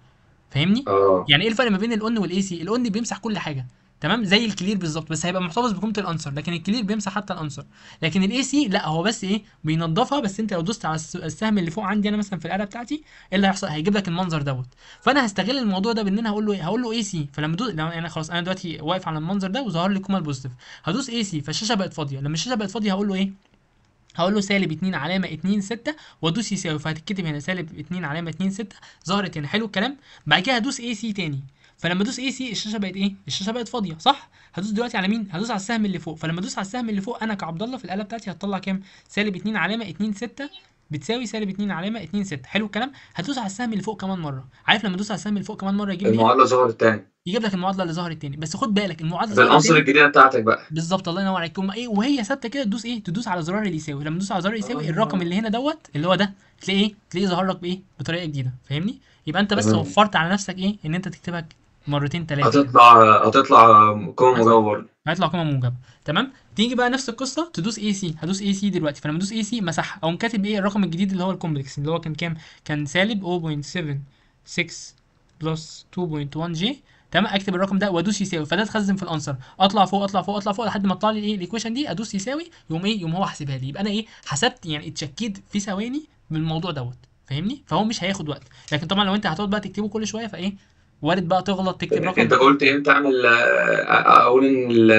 فاهمني؟ آه. يعني إيه الفرق ما بين ال on وال AC ال on بيمسح كل حاجة. تمام؟ زي ال clear بالظبط بس هيبقى محتفظ بقيمة ال answer لكن ال clear بيمسح حتى ال answer لكن ال AC لا هو بس إيه؟ بينضفها بس أنت لو دوست على الس- السهم اللي فوق عندي أنا مثلا في الاله بتاعتي إيه اللي هيحصل؟ هيجيب لك المنظر دوت. فأنا هستغل الموضوع ده بإن أنا هقول له إيه؟ هقول له AC فلما دوس لو أنا خلاص أنا دلوقتي واقف على المنظر ده وظهر لي كوما ال positive هدوس AC فالشاشة بقت فاضية. لما الشاشة بقت فاضية هقول له إيه؟ هقول له سالب 2 علامة 2 6 وأدوس يساوي. فهتتكتب هنا سالب 2 علامة 2 6 ظهرت هنا. حلو الكلام؟ بعد كده هدوس AC تاني. فلما ادوس AC الشاشه بقت إيه؟ الشاشه بقت فاضية صح؟ هدوس دلوقتي على مين؟ هدوس على السهم اللي فوق. فلما ادوس على السهم اللي فوق أنا كعبد الله في الآلة بتاعتي هتطلع كام؟ سالب 2 علامة 2 6 بتساوي سالب 2 علامة 2 6 حلو الكلام؟ هتدوس على السهم اللي فوق كمان مرة. عارف لما ادوس على السهم اللي فوق كمان مرة يجيب؟ المعادلة ظهرت تاني. يجيب لك المعادلة اللي ظهرت تاني. بس خد بالك المعادلة ده ال answer الجديدة بتاعتك بقى. بالظبط الله ينور عليك. إيه؟ وهي ثابتة كده تدوس إيه؟ تدوس على زرار اللي يساوي لما تدوس على زرار يساوي آه. الرقم اللي هنا دوت اللي هو ده تلاقيه إيه؟ تلاقيه ظهر لك بإيه؟ بطريقة جديدة. فاهمني؟ يبقى أنت بس. وفرت على نفسك إيه؟ إن أنت تكتبها مرتين ثلاثة هتطلع هتطلع موجب برضه. هيطلع قيمه موجبه تمام؟ تيجي بقى نفس القصة تدوس AC هدوس AC دلوقتي. فلما ادوس AC مسحها. أو كاتب إيه الرقم الجديد اللي هو ال complex اللي هو كان كام؟ كان سالب 0.76 plus 2.1 j تمام؟ أكتب الرقم ده وأدوس يساوي. فده اتخزن في ال answer أطلع فوق أطلع فوق أطلع فوق لحد ما يطلع لي إيه ال equation دي. أدوس يساوي. يقوم إيه؟ يقوم هو حاسبها لي. يبقى أنا إيه؟ حسبت يعني اتشكيت في ثواني بالموضوع دوت. فاهمني؟ فهو مش هياخد وقت. لكن طبعا لو أنت هتقعد بقى تكتبه كل شوية فإيه؟ وارد بقى تغلط تكتب رقم. انت قلت إمتى اعمل آه، أقول ان ال-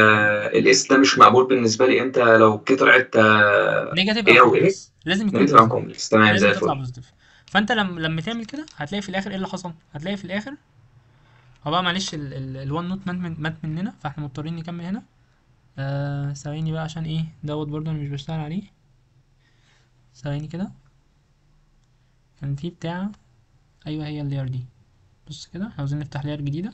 الاس ده مش مقبول بالنسبة لي إمتى لو طلعت آه، negative إيه أو؟ complex لازم يكون negative أو. complex تمام زي الفل. فانت لما لما تعمل كده هتلاقي في الآخر إيه اللي حصل؟ هتلاقي في الآخر هو بقى معلش الوان نوت مات من مات مننا فاحنا مضطرين نكمل هنا. آه ثواني بقى عشان إيه دوت برضه أنا مش بشتغل عليه. ثواني كده. كان في بتاع أيوه هي ال layer دي بص كده إحنا عاوزين نفتح layer جديدة.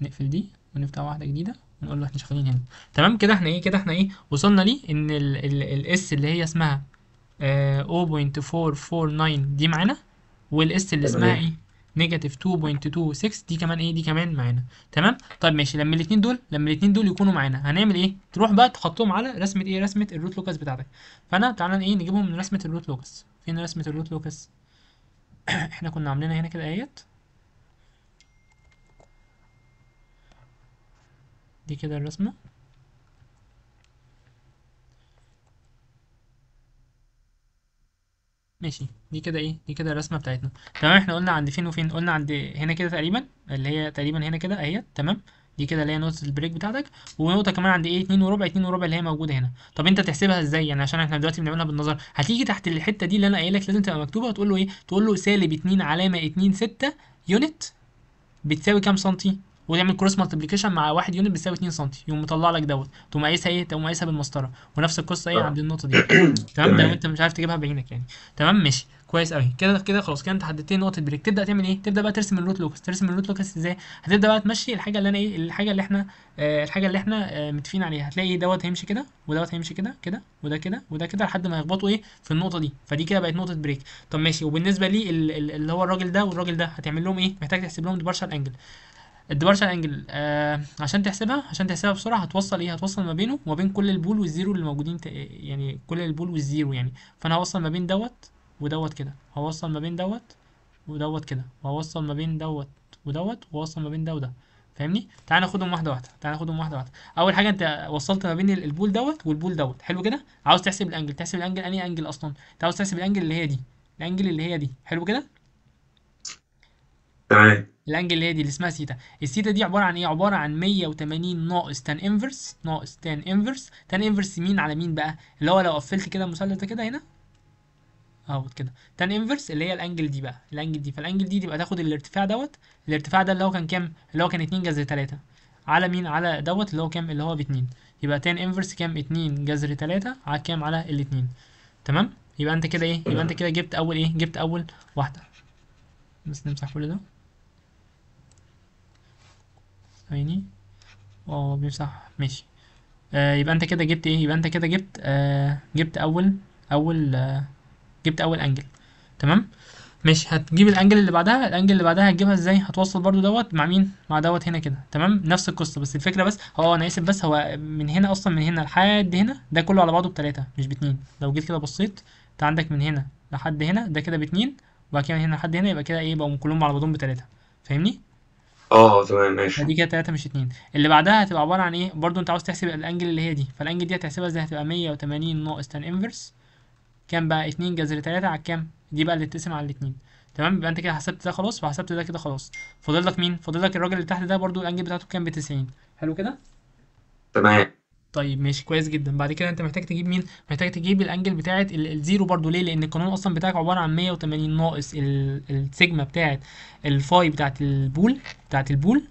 نقفل دي ونفتح واحدة جديدة ونقول له إحنا شغالين هنا. تمام؟ كده إحنا إيه؟ كده إحنا إيه؟ وصلنا ليه؟ إن الاس اللي هي اسمها آه 0.449 دي معانا والاس اللي اسمها. إيه؟ negative 2.26 دي كمان إيه؟ دي كمان معانا. تمام؟ طيب ماشي. لما الاثنين دول لما الاثنين دول يكونوا معانا هنعمل إيه؟ تروح بقى تحطهم على رسمة إيه؟ رسمة ال root locus بتاعتك. فأنا تعالى إيه؟ نجيبهم من رسمة ال root locus فين رسمة ال root locus إحنا كنا عاملينها هنا كده أهيت. دي كده الرسمة. ماشي دي كده إيه؟ دي كده الرسمة بتاعتنا. تمام إحنا قلنا عند فين وفين؟ قلنا عند هنا كده تقريبا اللي هي تقريبا هنا كده أهي تمام؟ دي كده اللي هي نقطة ال break بتاعتك. ونقطة كمان عند إيه؟ 2 وربع 2 وربع اللي هي موجودة هنا. طب أنت تحسبها إزاي؟ يعني عشان إحنا دلوقتي بنعملها بالنظر. هتيجي تحت الحتة دي اللي أنا قايل لك لازم تبقى مكتوبة وتقول له إيه؟ تقول له سالب 2 علامة 2 6 unit بتساوي كام سنتي؟ وتعمل cross multiplication مع 1 unit بتساوي 2 سم يقوم مطلع لك دوت تقوم قايسها إيه تقوم قايسها بالمسطرة ونفس القصة إيه آه. عند النقطة دي. تمام؟ ده لو. انت مش عارف تجيبها بعينك يعني. تمام؟ ماشي. كويس قوي. كده كده خلاص. كده انت حددت نقطة break تبدأ تعمل إيه؟ تبدأ بقى ترسم ال root locus ترسم ال root locus إزاي؟ هتبدأ بقى تمشي الحاجة اللي أنا إيه الحاجة اللي إحنا آه الحاجة اللي إحنا آه متفقين عليها. هتلاقي دوت هيمشي كده ودوت هيمشي كده كده وده كده وده كده لحد ما يخبطوا إيه؟ في النقطة دي. فدي كده بقت نقطة break طب ماشي. وبالنسبة لي ال- ال- اللي هو الراجل ده والراجل ده هتعمل لهم إيه؟ محتاج تحسب لهم departure angle ال departure angle آه عشان تحسبها عشان تحسبها بسرعة هتوصل إيه؟ هتوصل ما بينه وما بين كل ال pole وال zero اللي موجودين يعني كل ال pole وال zero يعني. فانا هوصل ما بين دوت ودوت كده. هوصل ما بين دوت ودوت كده. وهوصل ما بين دوت ودوت وهوصل ما بين ده وده. فاهمني؟ تعال ناخدهم واحدة واحدة. تعال ناخدهم واحدة واحدة. أول حاجة أنت وصلت ما بين ال- ال pole دوت وال pole دوت. حلو كده؟ عاوز تحسب ال angle. تحسب ال angle أنهي angle أصلا؟ أنت عاوز تحسب ال angle اللي هي دي. ال angle اللي هي دي. حلو كده؟ تمام. ال angle اللي هي دي اللي اسمها theta. ال theta دي عبارة عن إيه؟ عبارة عن 180 ناقص tan inverse ناقص tan inverse tan inverse مين؟ على مين بقى؟ اللي هو لو قفلت كده المثلث ده كده هنا. اهو كده. تان انفرس اللي هي الأنجل دي بقى. الأنجل دي. فالأنجل دي تبقى تاخد الارتفاع دوت. الارتفاع ده اللي هو كان كام؟ اللي هو كان 2 جذر 3 على مين؟ على دوت اللي هو كام؟ اللي هو ب 2 يبقى تان انفرس كام؟ 2 جذر 3 على كام؟ على الاتنين. تمام؟ يبقى أنت كده إيه؟ يبقى أنت كده جبت أول إيه؟ جبت أول واحدة. بس نمسح كل ده. ثواني آه بيمسح ماشي. آه يبقى انت كده جبت إيه؟ يبقى انت كده جبت آه جبت أول أول آه جبت أول angle تمام؟ ماشي. هتجيب ال angle اللي بعدها. ال angle اللي بعدها هتجيبها إزاي؟ هتوصل برضو دوت مع مين؟ مع دوت هنا كده. تمام؟ نفس القصة. بس الفكرة بس هو أنا آسف بس هو من هنا أصلا من هنا لحد هنا ده كله على بعضه بتلاتة مش باتنين. لو جيت كده بصيت انت عندك من هنا لحد هنا ده كده باتنين وبعد كده من هنا لحد هنا يبقى كده إيه؟ بقوا كلهم على بعضهم بتلاتة. فاهمني؟ آه تمام ماشي. فدي كده 3 مش 2 اللي بعدها هتبقى عبارة عن إيه؟ برضو أنت عاوز تحسب ال angle اللي هي دي. فال angle دي هتحسبها إزاي؟ هتبقى 180 ناقص tan inverse. كام بقى؟ 2 جذر 3 على كام دي بقى اللي تقسم على الاتنين. تمام؟ يبقى أنت كده حسبت ده خلاص وحسبت ده كده خلاص. فاضل لك مين؟ فاضل لك الراجل اللي تحت ده برضو ال angle بتاعته كام؟ ب 90 حلو كده؟ تمام. طيب ماشي كويس جدا. بعد كده انت محتاج تجيب مين؟ محتاج تجيب ال angle بتاعه ال- ال zero برضو. ليه؟ لأن القانون أصلا بتاعك عبارة عن 180 ناقص ال- السيجما بتاعه الفاي بتاعه البول بتاعه البول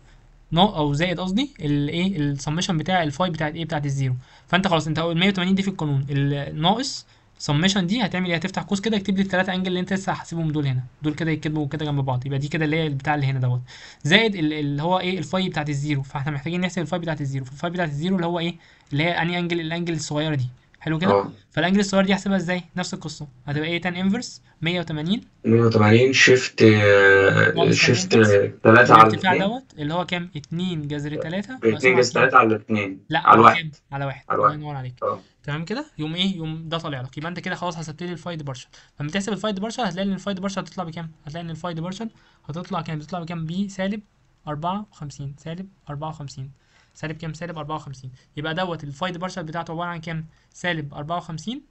نو أو زائد قصدي الايه ال summation بتاع ال phi بتاعه إيه بتاعه ال zero فأنت خلاص أنت ال 180 دي في القانون. الناقص سمشن دي هتعمل إيه؟ هتفتح قوس كده يكتب لي الثلاثه angle اللي أنت لسه حاسبهم دول هنا. دول كده يتكتبوا كده جنب بعض. يبقى دي كده اللي هي البتاع اللي هنا دوت. زائد ال- اللي هو إيه؟ ال phi بتاعت ال zero. فاحنا محتاجين نحسب الفاي بتاعت الزيرو. فالفاي بتاعت الزيرو اللي هو إيه؟ اللي هي اني angle ال angle الصغيرة دي. حلو كده؟ آه. فال angle الصغيره دي هحسبها إزاي؟ نفس القصة. هتبقى إيه tan inverse 180 180 shift ناقص shift tan 3 على الارتفاع 2 دوت اللي هو كام؟ 2 جذر 3 2 جذر 3 على 2 لا على على واحد. كام على واحد. على الله ينور عليك. آه. تمام كده؟ يوم إيه؟ يوم ده طالع لك. يبقى أنت كده خلاص حسبت لي ال phi departure لما تحسب ال phi departure هتلاقي إن ال phi departure هتطلع بكام؟ هتلاقي إن ال phi departure هتطلع كام؟ بتطلع بكام؟ ب سالب 54 سالب 54 سالب كام؟ سالب 54 يبقى دوت ال phi departure بتاعته عبارة عن كام؟ سالب 54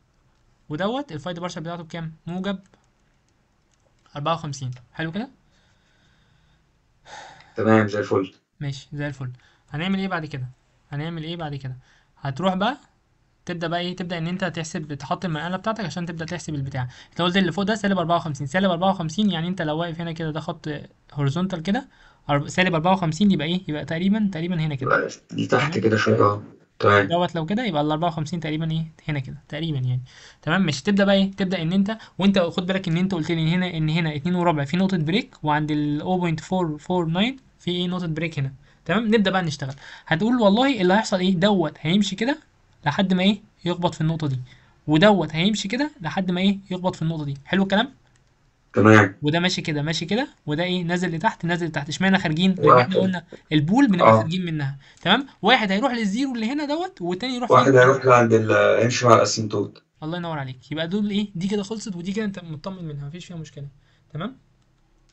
ودوت ال phi departure بتاعته بكام؟ موجب 54 حلو كده؟ تمام زي الفل. ماشي زي الفل. هنعمل إيه بعد كده؟ هنعمل إيه بعد كده؟ هتروح بقى تبدأ بقى إيه؟ تبدأ إن أنت تحسب تحط المنقلة بتاعتك عشان تبدأ تحسب البتاع. أنت قلت اللي فوق ده سالب 54 سالب 54 يعني أنت لو واقف هنا كده ده خط horizontal كده سالب 54 يبقى إيه؟ يبقى تقريبا تقريبا هنا كده. دي تحت كده شوية. آه تمام. دوت لو كده يبقى ال 54 تقريبا إيه؟ هنا كده تقريبا يعني. تمام مش تبدأ بقى إيه؟ تبدأ إن أنت وأنت خد بالك إن أنت قلت لي إن هنا إن هنا 2 وربع في نقطة break وعند ال 0.449 في إيه؟ نقطة break هنا. تمام؟ نبدأ بقى نشتغل. هتقول والله اللي هيحصل إيه؟ دوت هيمشي كده لحد ما إيه؟ يخبط في النقطة دي. ودوت هيمشي كده لحد ما إيه؟ يخبط في النقطة دي. حلو الكلام؟ تمام. وده ماشي كده ماشي كده وده إيه نازل لتحت نازل لتحت. اشمعنى خارجين؟ لأن إحنا قلنا ال pole بنبقى آه. خارجين منها. تمام؟ واحد هيروح لل zero اللي هنا دوت والتاني يروح واحد هيروح لعند ال يمشي مع ال asymptote الله ينور عليك. يبقى دول إيه؟ دي كده خلصت ودي كده أنت مطمن منها. مفيش فيها مشكلة. تمام؟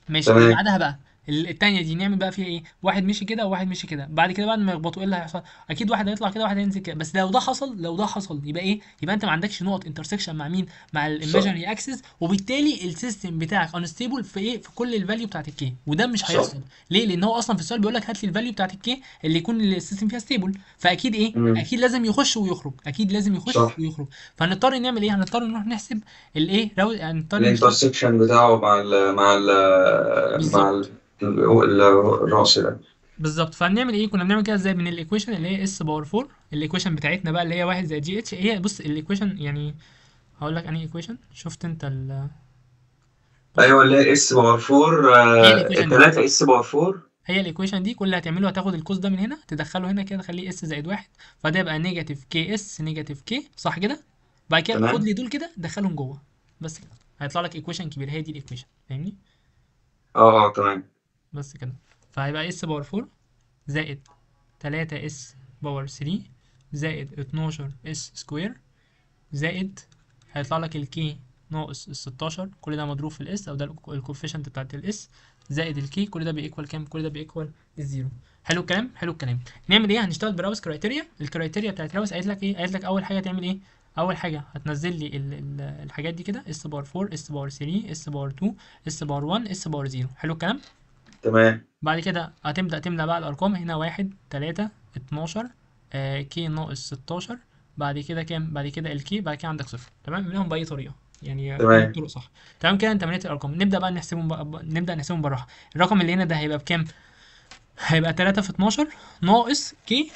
ماشي. اللي تمام. بعدها بقى. التانية دي نعمل بقى فيها إيه؟ واحد مشي كده وواحد مشي كده. بعد كده بعد ما يخبطوا إيه اللي هيحصل؟ أكيد واحد هيطلع كده وواحد هينزل كده. بس لو ده حصل لو ده حصل يبقى إيه؟ يبقى أنت ما عندكش نقط intersection مع مين؟ مع ال imaginary axis وبالتالي ال system بتاعك unstable في إيه؟ في كل ال value بتاعت ال K وده مش هيحصل. ليه؟ لأن هو أصلا في السؤال بيقول لك هات لي ال value بتاعت ال K اللي يكون ال system فيها stable فأكيد إيه؟ مم. أكيد لازم يخش ويخرج. أكيد لازم يخش صح. ويخرج. فهنضطر نعمل إيه؟ هنضطر نروح نحسب الايه. هنضطر ال intersection بتاعه مع ال مع ال مع بالظبط ال ال- ال Routh ده بالظبط. فهنعمل إيه؟ كنا بنعمل كده إزاي من ال equation اللي هي S power 4 ال equation بتاعتنا بقى اللي هي 1 زائد جي اتش هي بص الإيكويشن يعني هقول لك أنهي equation. شفت أنت ال أيوه اللي هي S power 4 هي ال equation دي. الثلاثة S power 4 هي ال equation دي كل اللي هتعمله هتاخد القوس ده من هنا تدخله هنا كده تخليه S زائد واحد. فده يبقى negative K S negative K صح كده؟ بعد كده خد لي دول كده دخلهم جوه. بس كده. هيطلع لك equation كبير. هي دي ال equation. فاهمني؟ آه آه تمام. بس كده. فهيبقى S power 4 زائد 3 S power 3 زائد 12 S square زائد هيطلع لك ال K ناقص ال 16 كل ده مضروب في الاس أو ده الكوفيشنت بتاعت الاس زائد الكي كل ده ب equal كام؟ كل ده بيكوال ال zero حلو الكلام؟ حلو الكلام. نعمل إيه؟ هنشتغل ب Routh criteria ال criteria بتاعت Routh قالت لك إيه؟ قالت لك أول حاجة تعمل إيه؟ أول حاجة هتنزل لي ال ال الحاجات دي كده. S power 4 S power 3 S power 2 S power 1 S power 0 حلو الكلام؟ تمام. بعد كده هتبدأ تملى بقى الأرقام هنا واحد تلاتة اتناشر آه K ناقص ستاشر بعد كده كام؟ بعد كده ال K بعد كده عندك صفر. تمام؟ املاهم بأي طريقة. يعني تمام. الطرق صح. تمام كده انت مليت الأرقام. نبدأ بقى نحسبهم بقى نبدأ نحسبهم بالراحة. الرقم اللي هنا ده هيبقى بكام؟ هيبقى تلاتة في اتناشر ناقص K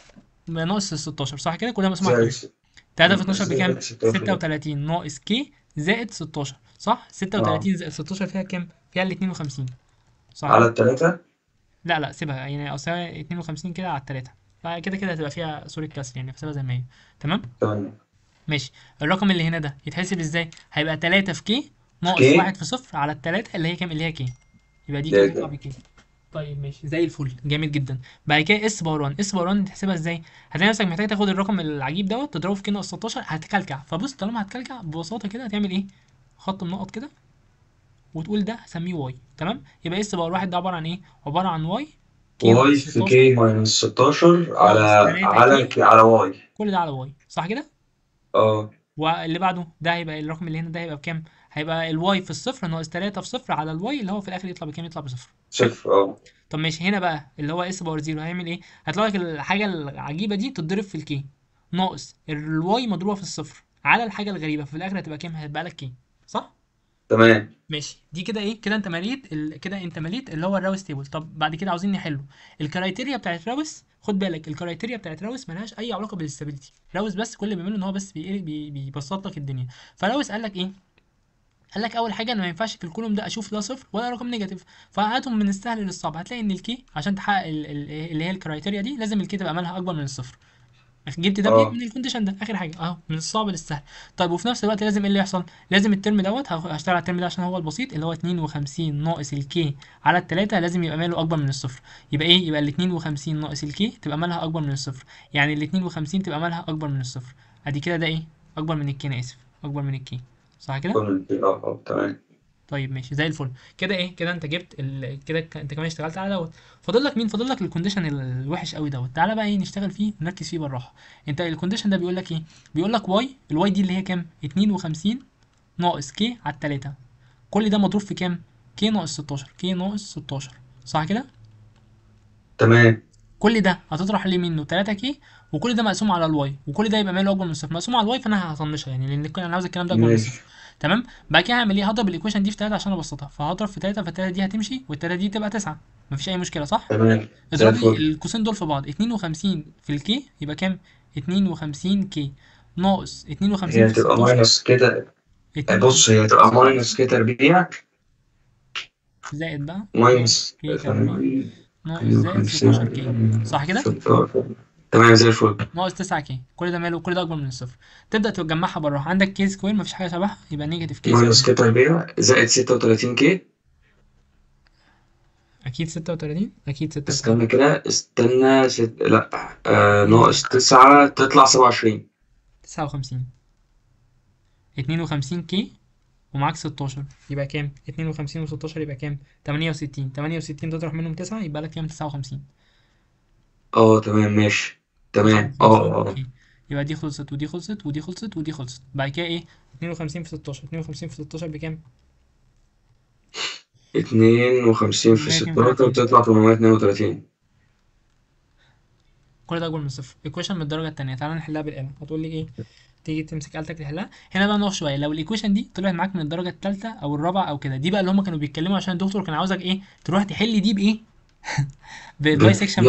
ناقص ستاشر. صح كده؟ زائد اتنين تلاتة في اتناشر بكام؟ زائد 16 ستة وتلاتين. ناقص K زائد ستاشر. صح؟ ستة آه وتلاتين زائد ستاشر فيها كام؟ فيها الاتنين وخمسين. صح. على كده الثلاثة لا لا سيبها. يعني اصل هي 52 كده على التلاتة. فكده كده هتبقى فيها صورة كسر يعني فسيبها زي ما هي. تمام؟ تمام. ماشي. الرقم اللي هنا ده يتحسب إزاي؟ هيبقى 3 في K ناقص K 1 في صفر على التلاتة اللي هي كام؟ اللي هي K يبقى دي ده كده تطلع ده ب K طيب ماشي. زي الفل. جامد جدا. بعد كده S power 1 S power 1 تحسبها إزاي؟ هتلاقي نفسك محتاج تاخد الرقم العجيب دوت تضربه في K ناقص 16 هتكلكع. فبص طالما هتكلكع ببساطة كده هتعمل إيه؟ خط منقط كده. وتقول ده هسميه Y. تمام؟ يبقى S power 1 ده عبارة عن إيه؟ عبارة عن Y K Y في 16 K minus 16 على 3 على على Y. كل ده على Y. صح كده؟ آه. واللي بعده؟ ده هيبقى الرقم اللي هنا ده هيبقى بكام؟ هيبقى ال Y في الصفر ناقص 3 في صفر على ال Y اللي هو في الآخر يطلع بكام؟ يطلع بصفر. صفر آه. طب ماشي هنا بقى اللي هو S power zero هيعمل إيه؟ هيطلع لك الحاجة العجيبة دي تتضرب في ال K ناقص ال Y مضروبة في الصفر على الحاجة الغريبة ففي الآخر هتبقى كام؟ هتبقى لك K صح؟ تمام. ماشي. دي كده إيه؟ كده انت مليت ال... كده انت مليت اللي هو ال Routh table. طب بعد كده عاوزين نحله ال criteria بتاعت Routh خد بالك ال criteria بتاعت Routh ملهاش اي علاقة بال stability Routh بس كل اللي بيعمله ان هو بس بي... بي... بيبسط لك الدنيا. ف Routh قال لك إيه؟ قال لك أول حاجة أنا ما ينفعش في ال column ده أشوف لا صفر ولا رقم negative. فهاتهم من السهل للصعب هتلاقي إن ال K عشان تحقق ال... ال... اللي هي ال criteria دي لازم ال K تبقى مالها أكبر من الصفر. جبت ده منين آه من ال condition ده آخر حاجة. اهو من الصعب للسهل. طيب وفي نفس الوقت لازم إيه اللي يحصل؟ لازم ال term دوت هشتغل على ال term ده عشان هو البسيط اللي هو 52 ناقص ال K على التلاتة لازم يبقى ماله أكبر من الصفر. يبقى إيه؟ يبقى ال 52 ناقص ال K تبقى مالها أكبر من الصفر. يعني ال 52 تبقى مالها أكبر من الصفر. أدي كده ده إيه؟ أكبر من ال K أنا آسف. أكبر من ال K. صح كده؟ آه آه تمام. طيب ماشي زي الفل. كده إيه؟ كده أنت جبت ال... كده ك- أنت كمان اشتغلت على دوت. فاضل لك مين؟ فاضل لك ال condition ال- الوحش قوي دوت. تعالى بقى إيه نشتغل فيه ونركز فيه بالراحة. أنت ال condition ده بيقول لك إيه؟ بيقول لك Y ال Y دي اللي هي كام؟ 52 ناقص K على التلاتة. كل ده مضروب في كام؟ K ناقص 16 K ناقص 16 صح كده؟ تمام. كل ده هتطرح ليه منه؟ 3 K وكل ده مقسوم على ال Y وكل ده يبقى ماله أكبر من الصفر مقسوم على ال Y فأنا هطنشها يعني لأن أنا عاوز الكلام ده أكبر من الصفر تمام؟ بعد كده هعمل إيه؟ هضرب ال equation دي في 3 عشان ابسطها. فهضرب في 3 فالتلاتة دي هتمشي والتلاتة دي تبقى 9 مفيش أي مشكلة صح؟ تمام. اضرب القوسين دول في بعض. 52 في ال K يبقى كام؟ 52 K. ناقص 52 هي هتبقى 16 minus كده. 52 بص هي هتبقى minus كده تربيع زائد بقى minus ناقص زائد 16 K. 52 صح كده؟ 16 تمام زي الفل. ناقص 9 K. كل ده ماله كل ده أكبر من الصفر. تبدأ تجمعها بالراحه عندك K square؟ مفيش حاجة شبهها يبقى negative K. minus كده تربيع زائد 36 K. أكيد 36 أكيد 36 استنى كده. استنى ست... لا. آه ناقص 9 تطلع 27 59 52 K ومعاك 16 يبقى كام؟ 52 و16 يبقى كام؟ 68 68 تطرح منهم 9 يبقى لك كام؟ 59 آه تمام ماشي. تمام. آه 59 آه. يبقى دي خلصت ودي خلصت ودي خلصت ودي خلصت. بعد كده إيه؟ 52 في 16 52 في 16 بكام؟ 52 في 16 832 بتطلع 832 كل ده اكبر من الصفر equation من الدرجة الثانية تعالى نحلها بالآلة. هتقول لي إيه؟ تيجي تمسك آلتك تحلها. هنا بقى نقف شوية. لو ال equation دي طلعت معاك من الدرجة الثالثه أو الرابعة أو كده دي بقى اللي هم كانوا بيتكلموا عشان الدكتور كان عاوزك إيه؟ تروح تحل دي بإيه؟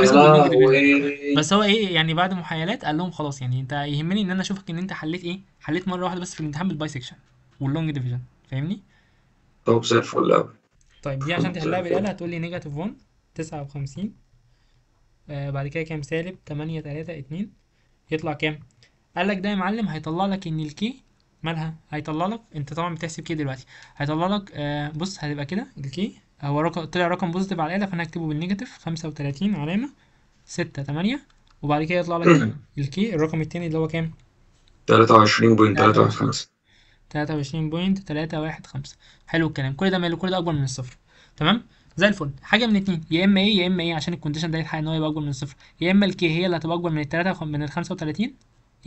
مثلا وال negative لهوي بس هو إيه يعني بعد محايلات قال لهم خلاص يعني أنت يهمني إن أنا أشوفك إن أنت حليت إيه؟ حليت مرة واحدة بس في الامتحان بال bisection وال long division فاهمني؟ طب زي الفل أوي. طيب دي عشان تحلها بالآلة الفل هتقول لي negative 1 59 آه بعد كده كام؟ سالب 8 3 2 يطلع كام؟ قال لك ده يا معلم هيطلع لك إن ال K مالها؟ هيطلع لك أنت طبعا بتحسب K دلوقتي. هيطلع لك آه بص هتبقى كده ال K هو رقم طلع رقم positive على الآلة فانا هكتبه بال negative. 35 علامه 6 8 وبعد كده يطلع لك ال K الرقم التاني اللي هو كام؟ 23.315 23.315 حلو الكلام. كل ده ماله كل ده أكبر من الصفر. تمام؟ زي الفل. حاجة من اتنين. يا إما إيه يا إما إيه عشان ال condition ده يتحقق إن هو يبقى أكبر من الصفر. يا إما ال K هي اللي هتبقى أكبر من التلاتة من ال 35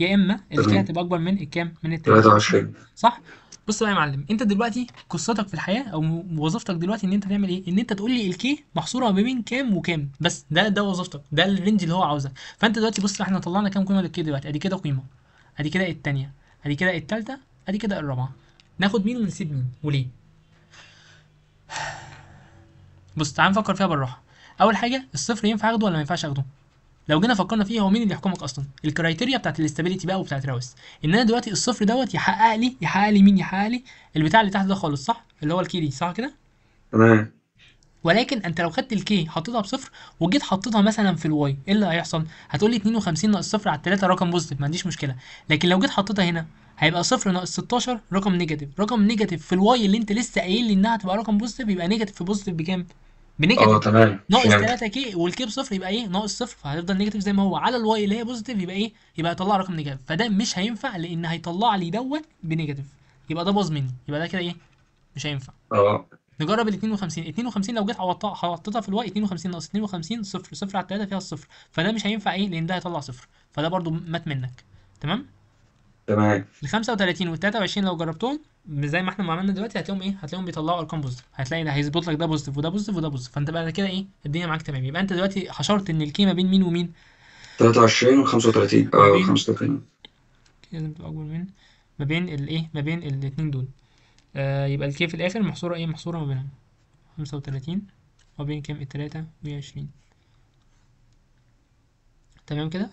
يا إما ال K هتبقى أكبر من الكام؟ من التلاتة. 23 صح؟ بص بقى يا معلم انت دلوقتي قصتك في الحياة أو وظيفتك دلوقتي ان انت تعمل إيه؟ ان انت تقول لي ال K محصورة ما بين كام وكام بس ده ده وظيفتك ده ال range اللي هو عاوزك فانت دلوقتي بص إحنا طلعنا كام قيمة لل K دلوقتي؟ ادي كده قيمة ادي كده التانية ادي كده التالتة ادي كده الرابعة. ناخد مين ونسيب مين وليه؟ بص تعال نفكر فيها بالراحة. أول حاجة الصفر ينفع أخده ولا ما ينفعش أخده؟ لو جينا فكرنا فيه هو مين اللي يحكمك أصلا؟ ال criteria بتاعت ال stability بقى وبتاعت Routh إن أنا دلوقتي الصفر دوت يحقق لي يحقق لي مين؟ يحقق لي البتاع اللي تحت ده خالص صح؟ اللي هو ال K دي صح كده؟ تمام. ولكن أنت لو خدت ال K حطيتها بصفر وجيت حطيتها مثلا في ال Y إيه اللي هيحصل؟ هتقول لي 52 ناقص صفر على 3 رقم positive ما عنديش مشكلة. لكن لو جيت حطيتها هنا هيبقى صفر ناقص 16 رقم negative رقم negative في ال Y اللي أنت لسه قايل لي إنها هتبقى رقم positive يبقى negative في positive بكام؟ آه ب negative تمام. ناقص فهمت. 3 K وال K بصفر يبقى إيه؟ ناقص صفر. فهيفضل negative زي ما هو. على ال Y اللي هي positive يبقى إيه؟ يبقى يطلع رقم negative. فده مش هينفع لأن هيطلع لي دوت ب negative. يبقى ده باظ مني. يبقى ده كده إيه؟ مش هينفع. آه. نجرب ال 52 52 لو جيت حطيتها في ال Y 52 ناقص 52 صفر. صفر على 3 فيها الصفر فده مش هينفع إيه؟ لأن ده هيطلع صفر. فده برضو مات منك. تمام؟ تمام. ال 35 وال 23 لو جربتهم زي ما إحنا ما عملنا دلوقتي هتلاقيهم إيه؟ هتلاقيهم بيطلعوا أرقام positive هتلاقي ده هيظبط لك ده positive وده positive وده positive فأنت بقى كده إيه؟ الدنيا معاك تمام. يبقى أنت دلوقتي حشرت إن ال K ما بين مين ومين؟ 23 و 35 ما آه بين 35 لازم تبقى أكبر من ما بين الايه ما بين الاتنين دول. آه يبقى ال K في الآخر محصورة إيه؟ محصورة ما بينهم. 35 وما بين كام؟ التلاتة وعشرين. تمام كده؟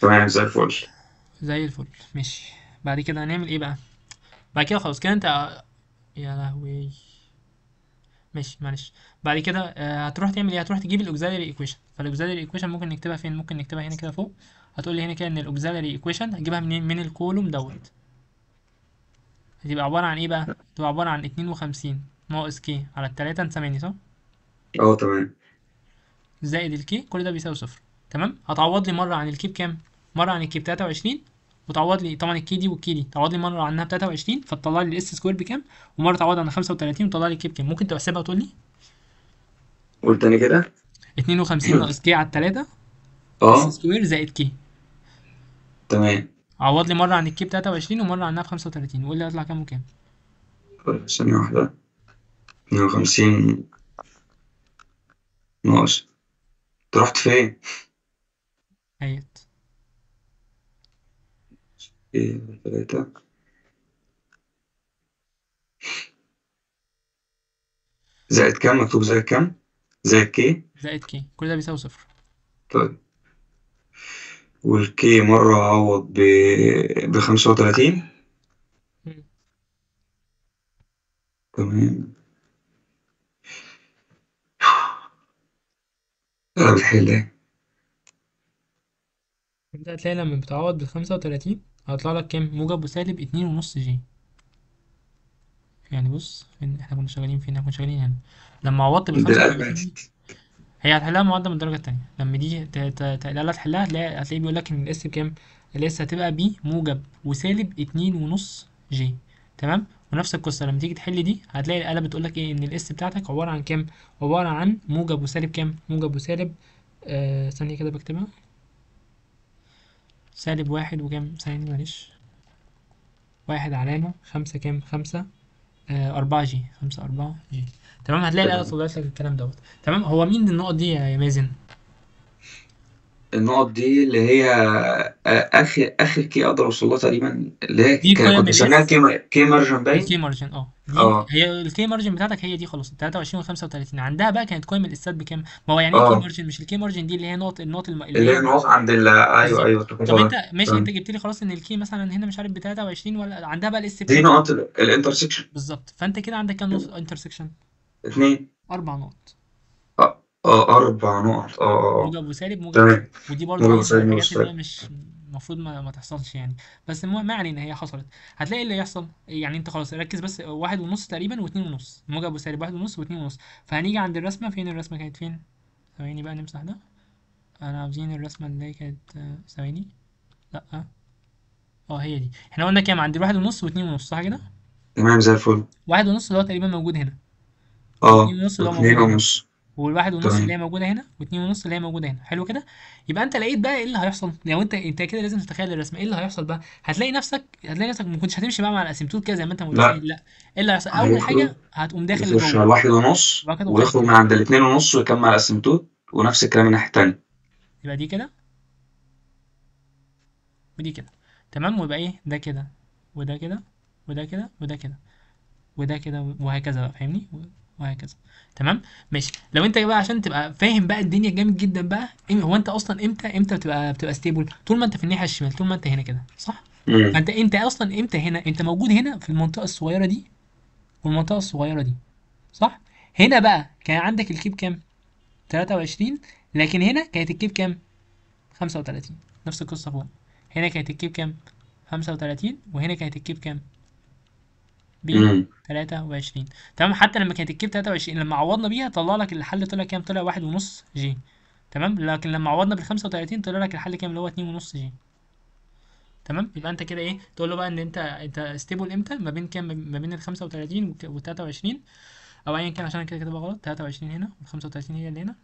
تمام زي الفل. زي الفل. ماشي. بعد كده هنعمل إيه بقى؟ بعد كده خلاص كده انت يا لهوي. ماشي معلش. بعد كده آه، هتروح تعمل إيه؟ هتروح تجيب ال auxiliary equation فال auxiliary equation ممكن نكتبها فين؟ ممكن نكتبها هنا كده فوق. هتقول لي هنا كده إن ال auxiliary equation هتجيبها منين؟ من ال column دوت. هتبقى عبارة عن إيه بقى؟ هتبقى عبارة عن 52 ناقص K على التلاتة انت سامعني صح؟ آه تمام. زائد ال K كل ده بيساوي صفر. تمام؟ هتعوض لي مرة عن ال K بكام مرة عن ال K ب 23 وتعوض لي طبعا ال K دي وال K دي. تعوض لي مرة عنها ب 23 فتطلع لي ال S square بكام؟ ومرة تعوض عن 35 وتطلع لي ال K بكام ممكن تحسبها وتقول لي؟ قول تاني كده. 52 ناقص K على التلاتة. S آه square زائد K. تمام. عوض لي مرة عن ال K ب 23 ومرة عنها ب 35 وقول لي هيطلع كام وكام؟ طيب ثانية واحدة. 52 ناقص. انت رحت فين؟ اهيت إيه تلاتة زائد كام؟ مكتوب زائد كام؟ زائد كي زائد كي كل ده بيساوي صفر. طيب. والكي مرة أعوض ب بخمسة وتلاتين. تمام. أنا بتحل إيه؟ أنت هتلاقي لما بتعوض بال 35 هيطلع لك كام؟ موجب وسالب اتنين ونص j يعني بص فين؟ إحنا كنا شغالين فين؟ إحنا كنا شغالين هنا. لما عوضت بال ده 35 هي هتحلها معادلة من الدرجة التانية. لما دي ت- ت- تقللها تحلها هتلاقي هتلاقيه بيقول لك إن ال S بكام؟ ال S هتبقى بي موجب وسالب اتنين ونص j تمام؟ ونفس القصة. لما تيجي تحل دي هتلاقي الآلة بتقول لك إيه؟ إن ال S بتاعتك عبارة عن كام؟ عبارة عن موجب وسالب كام؟ موجب وسالب آه ثانية كده بكتبها. سالب واحد وكام ثانية؟ معلش. واحد علامة خمسة كام؟ خمسة. آه أربعة j. خمسة أربعة j. تمام؟ هتلاقي الآلة. طلعت لك الكلام دوت. تمام؟ هو مين النقط دي يا مازن؟ النقط دي اللي هي آخر آخر K أقدر أوصل لها تقريبا اللي هي كنت بسميها K K margin باين؟ ال K margin آه. آه. هي ال K margin بتاعتك هي دي خلاص ال 23 وال 35 عندها بقى كانت قيم الاسات بكام؟ ما هو يعني إيه K آه margin مش ال K margin دي اللي هي نقط النقط الم... اللي هي النقط عند ال بالظبط. أيوه طب أنت ماشي أنت جبت لي خلاص إن ال K مثلا هنا مش عارف ب 23 ولا عندها بقى ال S دي نقط ال- ال intersection بالظبط. فأنت كده عندك كام نقطة intersection اتنين. أربع نقط. آه آه، أربع نقط. آه آه آه. موجب وسالب موجب. تمام. ودي برضو موجب من وسالب موجب الحاجات اللي هي وسالب مش المفروض ما, ما تحصلش يعني. بس المهم ما علينا هي حصلت. هتلاقي اللي يحصل يعني انت خلاص ركز بس واحد ونص تقريبا واتنين ونص. موجب وسالب واحد ونص واتنين ونص. فهنيجي عند الرسمة. فين الرسمة كانت؟ فين؟ ثواني بقى نمسح ده. أنا عاوزين الرسمة اللي هي كانت آه، ثواني. لأ. آه هي دي. إحنا قلنا كام؟ عند الواحد ونص واتنين ونص صح كده؟ تمام زي الفل. واحد ونص اللي هو تقريبا موجود هنا. آه واتنين ونص اللي هو اتنين موجود هنا. ونص. والواحد ونص اللي هي تمام موجودة هنا واتنين ونص اللي هي موجودة هنا. حلو كده؟ يبقى انت لقيت بقى إيه اللي هيحصل؟ لو انت انت كده لازم تتخيل الرسمة. إيه اللي هيحصل بقى؟ هتلاقي نفسك هتلاقي نفسك ما كنتش هتمشي بقى مع ال asymptote كده زي ما انت لا متخيل لا. إيه اللي هيحصل؟ أول حاجة هتقوم داخل يخش على لجوه الواحد ونص. ويخرج من عند الاتنين ونص ويكمل على ال asymptote ونفس الكلام الناحية التانية. يبقى دي كده؟ ودي كده. تمام؟ ويبقى إيه؟ ده كده. وده كده. وده كده. وده كده. وده كده. وهكذا بقى. فاهمني؟ وهكذا. تمام؟ ماشي. لو انت بقى عشان تبقى فاهم بقى الدنيا جامد جدا بقى هو انت أصلا إمتى إمتى بتبقى بتبقى stable طول ما انت في الناحية الشمال طول ما انت هنا كده صح؟ فانت انت أصلا إمتى هنا؟ انت موجود هنا في المنطقة الصغيرة دي؟ والمنطقة الصغيرة دي صح؟ هنا بقى كان عندك ال K بكام؟ 23 لكن هنا كانت ال K بكام؟ 35 نفس القصة فوق هنا كانت ال K بكام؟ 35 وهنا كانت ال K بكام؟ ب امم 23 تمام؟ حتى لما كانت ال K ب 23 لما عوضنا بيها طلع لك الحل طلع كام؟ طلع واحد ونص j تمام؟ لكن لما عوضنا بال 35 طلع لك الحل كام؟ اللي هو اتنين ونص j تمام؟ يبقى انت كده إيه؟ تقول له بقى ان انت انت stable إمتى؟ ما بين كام؟ ما بين ال 35 وال 23 أو ايا كان عشان كده كاتبها غلط. 23 هنا وال 35 هي اللي هنا.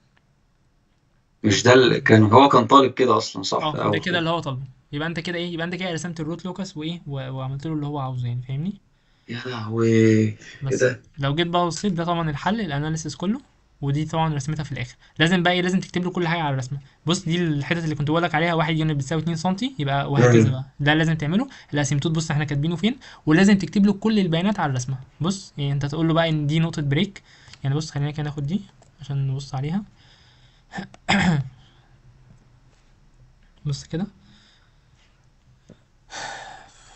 مش ده اللي كان هو كان طالب كده أصلا صح؟ آه ده كده كده. اللي هو طالبه. يبقى انت كده إيه؟ يبقى انت كده رسمت ال root locus وايه وعملت له اللي هو عاوزه يعني فاهمني؟ يا لهوي. إيه بس ده؟ لو جيت بقى بصيت ده طبعا الحل ال analysis كله ودي طبعا رسمتها في الآخر. لازم بقى إيه لازم تكتب له كل حاجة على الرسمة. بص دي الحتت اللي كنت بقول لك عليها 1 unit بتساوي 2 سم يبقى وهكذا مم. بقى. ده لازم تعمله. ال asymptote بص إحنا كاتبينه فين؟ ولازم تكتب له كل البيانات على الرسمة. بص يعني أنت تقول له بقى إن دي نقطة بريك يعني بص خلينا كده ناخد دي عشان نبص عليها. بص كده.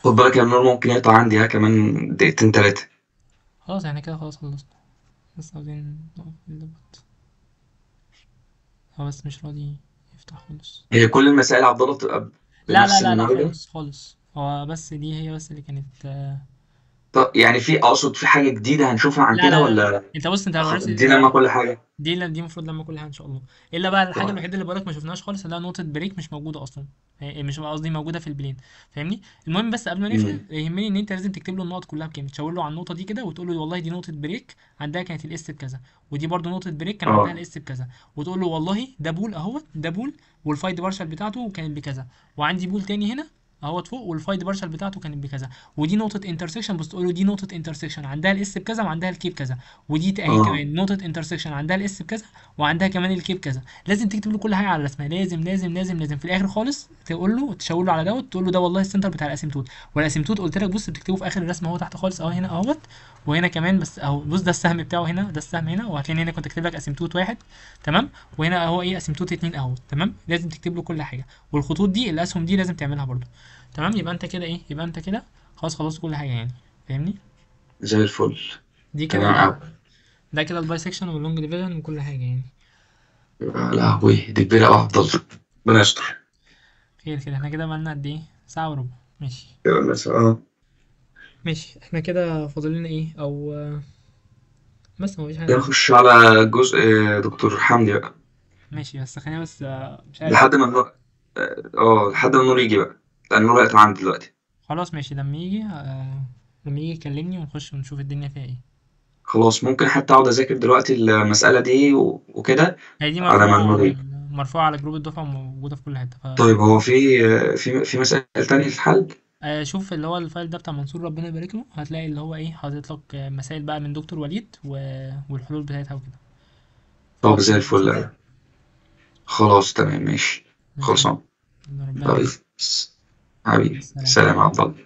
خد بالك يا نور ممكن يقطع عندي ها كمان دقيقتين تلاتة. خلاص إحنا كده خلاص خلصنا بس عاوزين نقف نظبط. هو بس مش راضي يفتح خالص. هي كل المسائل عبد الله بتبقى لا بنفس لا لا لا النوع ده خالص خالص. هو بس دي هي بس اللي كانت آه، طب يعني في أقصد في حاجة جديدة هنشوفها عن لا كده لا لا ولا انت بص انت دي لما كل حاجة. دي لا دي المفروض لما كلها إن شاء الله. إلا بقى الحاجة الوحيدة اللي بقولك ما شفناهاش خالص اللي هي نقطة break مش موجودة أصلا. هي- مش قصدي موجودة في ال plane. فاهمني؟ المهم بس قبل ما نقفل مم. يهمني إن أنت لازم تكتب له النقط كلها بكام. تشاور له على النقطة دي كده وتقول له والله دي نقطة break عندها كانت ال S بكذا. ودي برضو نقطة break كان عندها آه. ال S بكذا. وتقول له والله ده pole أهوت ده pole وال phi departure بتاعته كانت بكذا. وعندي pole تاني هنا اهوت فوق وال phi departure بتاعته كانت بكذا. ودي نقطة intersection بس تقول له دي نقطة intersection عندها ال S بكذا وعندها ال K بكذا. ودي اهي آه. كمان نقطة intersection عندها ال S بكذا وعندها كمان ال K بكذا لازم تكتب له كل حاجة على الرسمة. لازم لازم لازم لازم. في الآخر خالص تقول له تشاور له على دوت تقول له ده والله ال center بتاع ال asymptote وال asymptote قلت لك بص بتكتبه في آخر الرسمة اهو تحت خالص أهو هنا أهوت. وهنا كمان بس أهو بص ده السهم بتاعه هنا ده السهم هنا. وهتلاقي هنا كنت كاتب لك asymptote واحد. تمام؟ وهنا أهو إيه asymptote اتنين أهو. تمام؟ لازم تكتب له كل حاجة. والخطوط دي الأسهم دي لازم تعملها برضو تمام؟ يبقى انت كده إيه؟ يبقى انت كده خلاص خلصت كل حاجة يعني. فاهمني؟ زي الفل. دي كده تمام. أوي ده كده ال bisection وال long division وكل حاجة يعني. يا لهوي دي كبيرة أوي الله ربنا يستر. خير كده إحنا كده بقالنا قد إيه؟ ساعة وربع. ماشي. كده الناس آه. ماشي. إحنا كده فاضل لنا إيه؟ أو آه، بس مفيش كده تانية نخش على جزء دكتور حمدي بقى. ماشي بس خلينا بس آه، مش عارف. لحد ما النور آه لحد ما النور يجي بقى. لأن النور وقت عندي دلوقتي. خلاص ماشي لما يجي آه، لما يجي يكلمني ونخش ونشوف الدنيا فيها إيه. خلاص ممكن حتى أقعد أذاكر دلوقتي المسألة دي و- وكده؟ هي دي على ما مرفوعة يجي مرفوعة على group الدفعة وموجودة في كل حتة ف طيب هو في في في مسائل تانية للحل آه، شوف اللي هو ال file ده بتاع منصور ربنا يبارك له هتلاقي اللي هو إيه حاطط لك آه، مسائل بقى من دكتور وليد و... والحلول بتاعتها وكده. طب زي شوف الفل خلاص تمام ماشي. ماشي خلصان. ربنا طيب. يبارك حبيبي. سلام. عبد الله.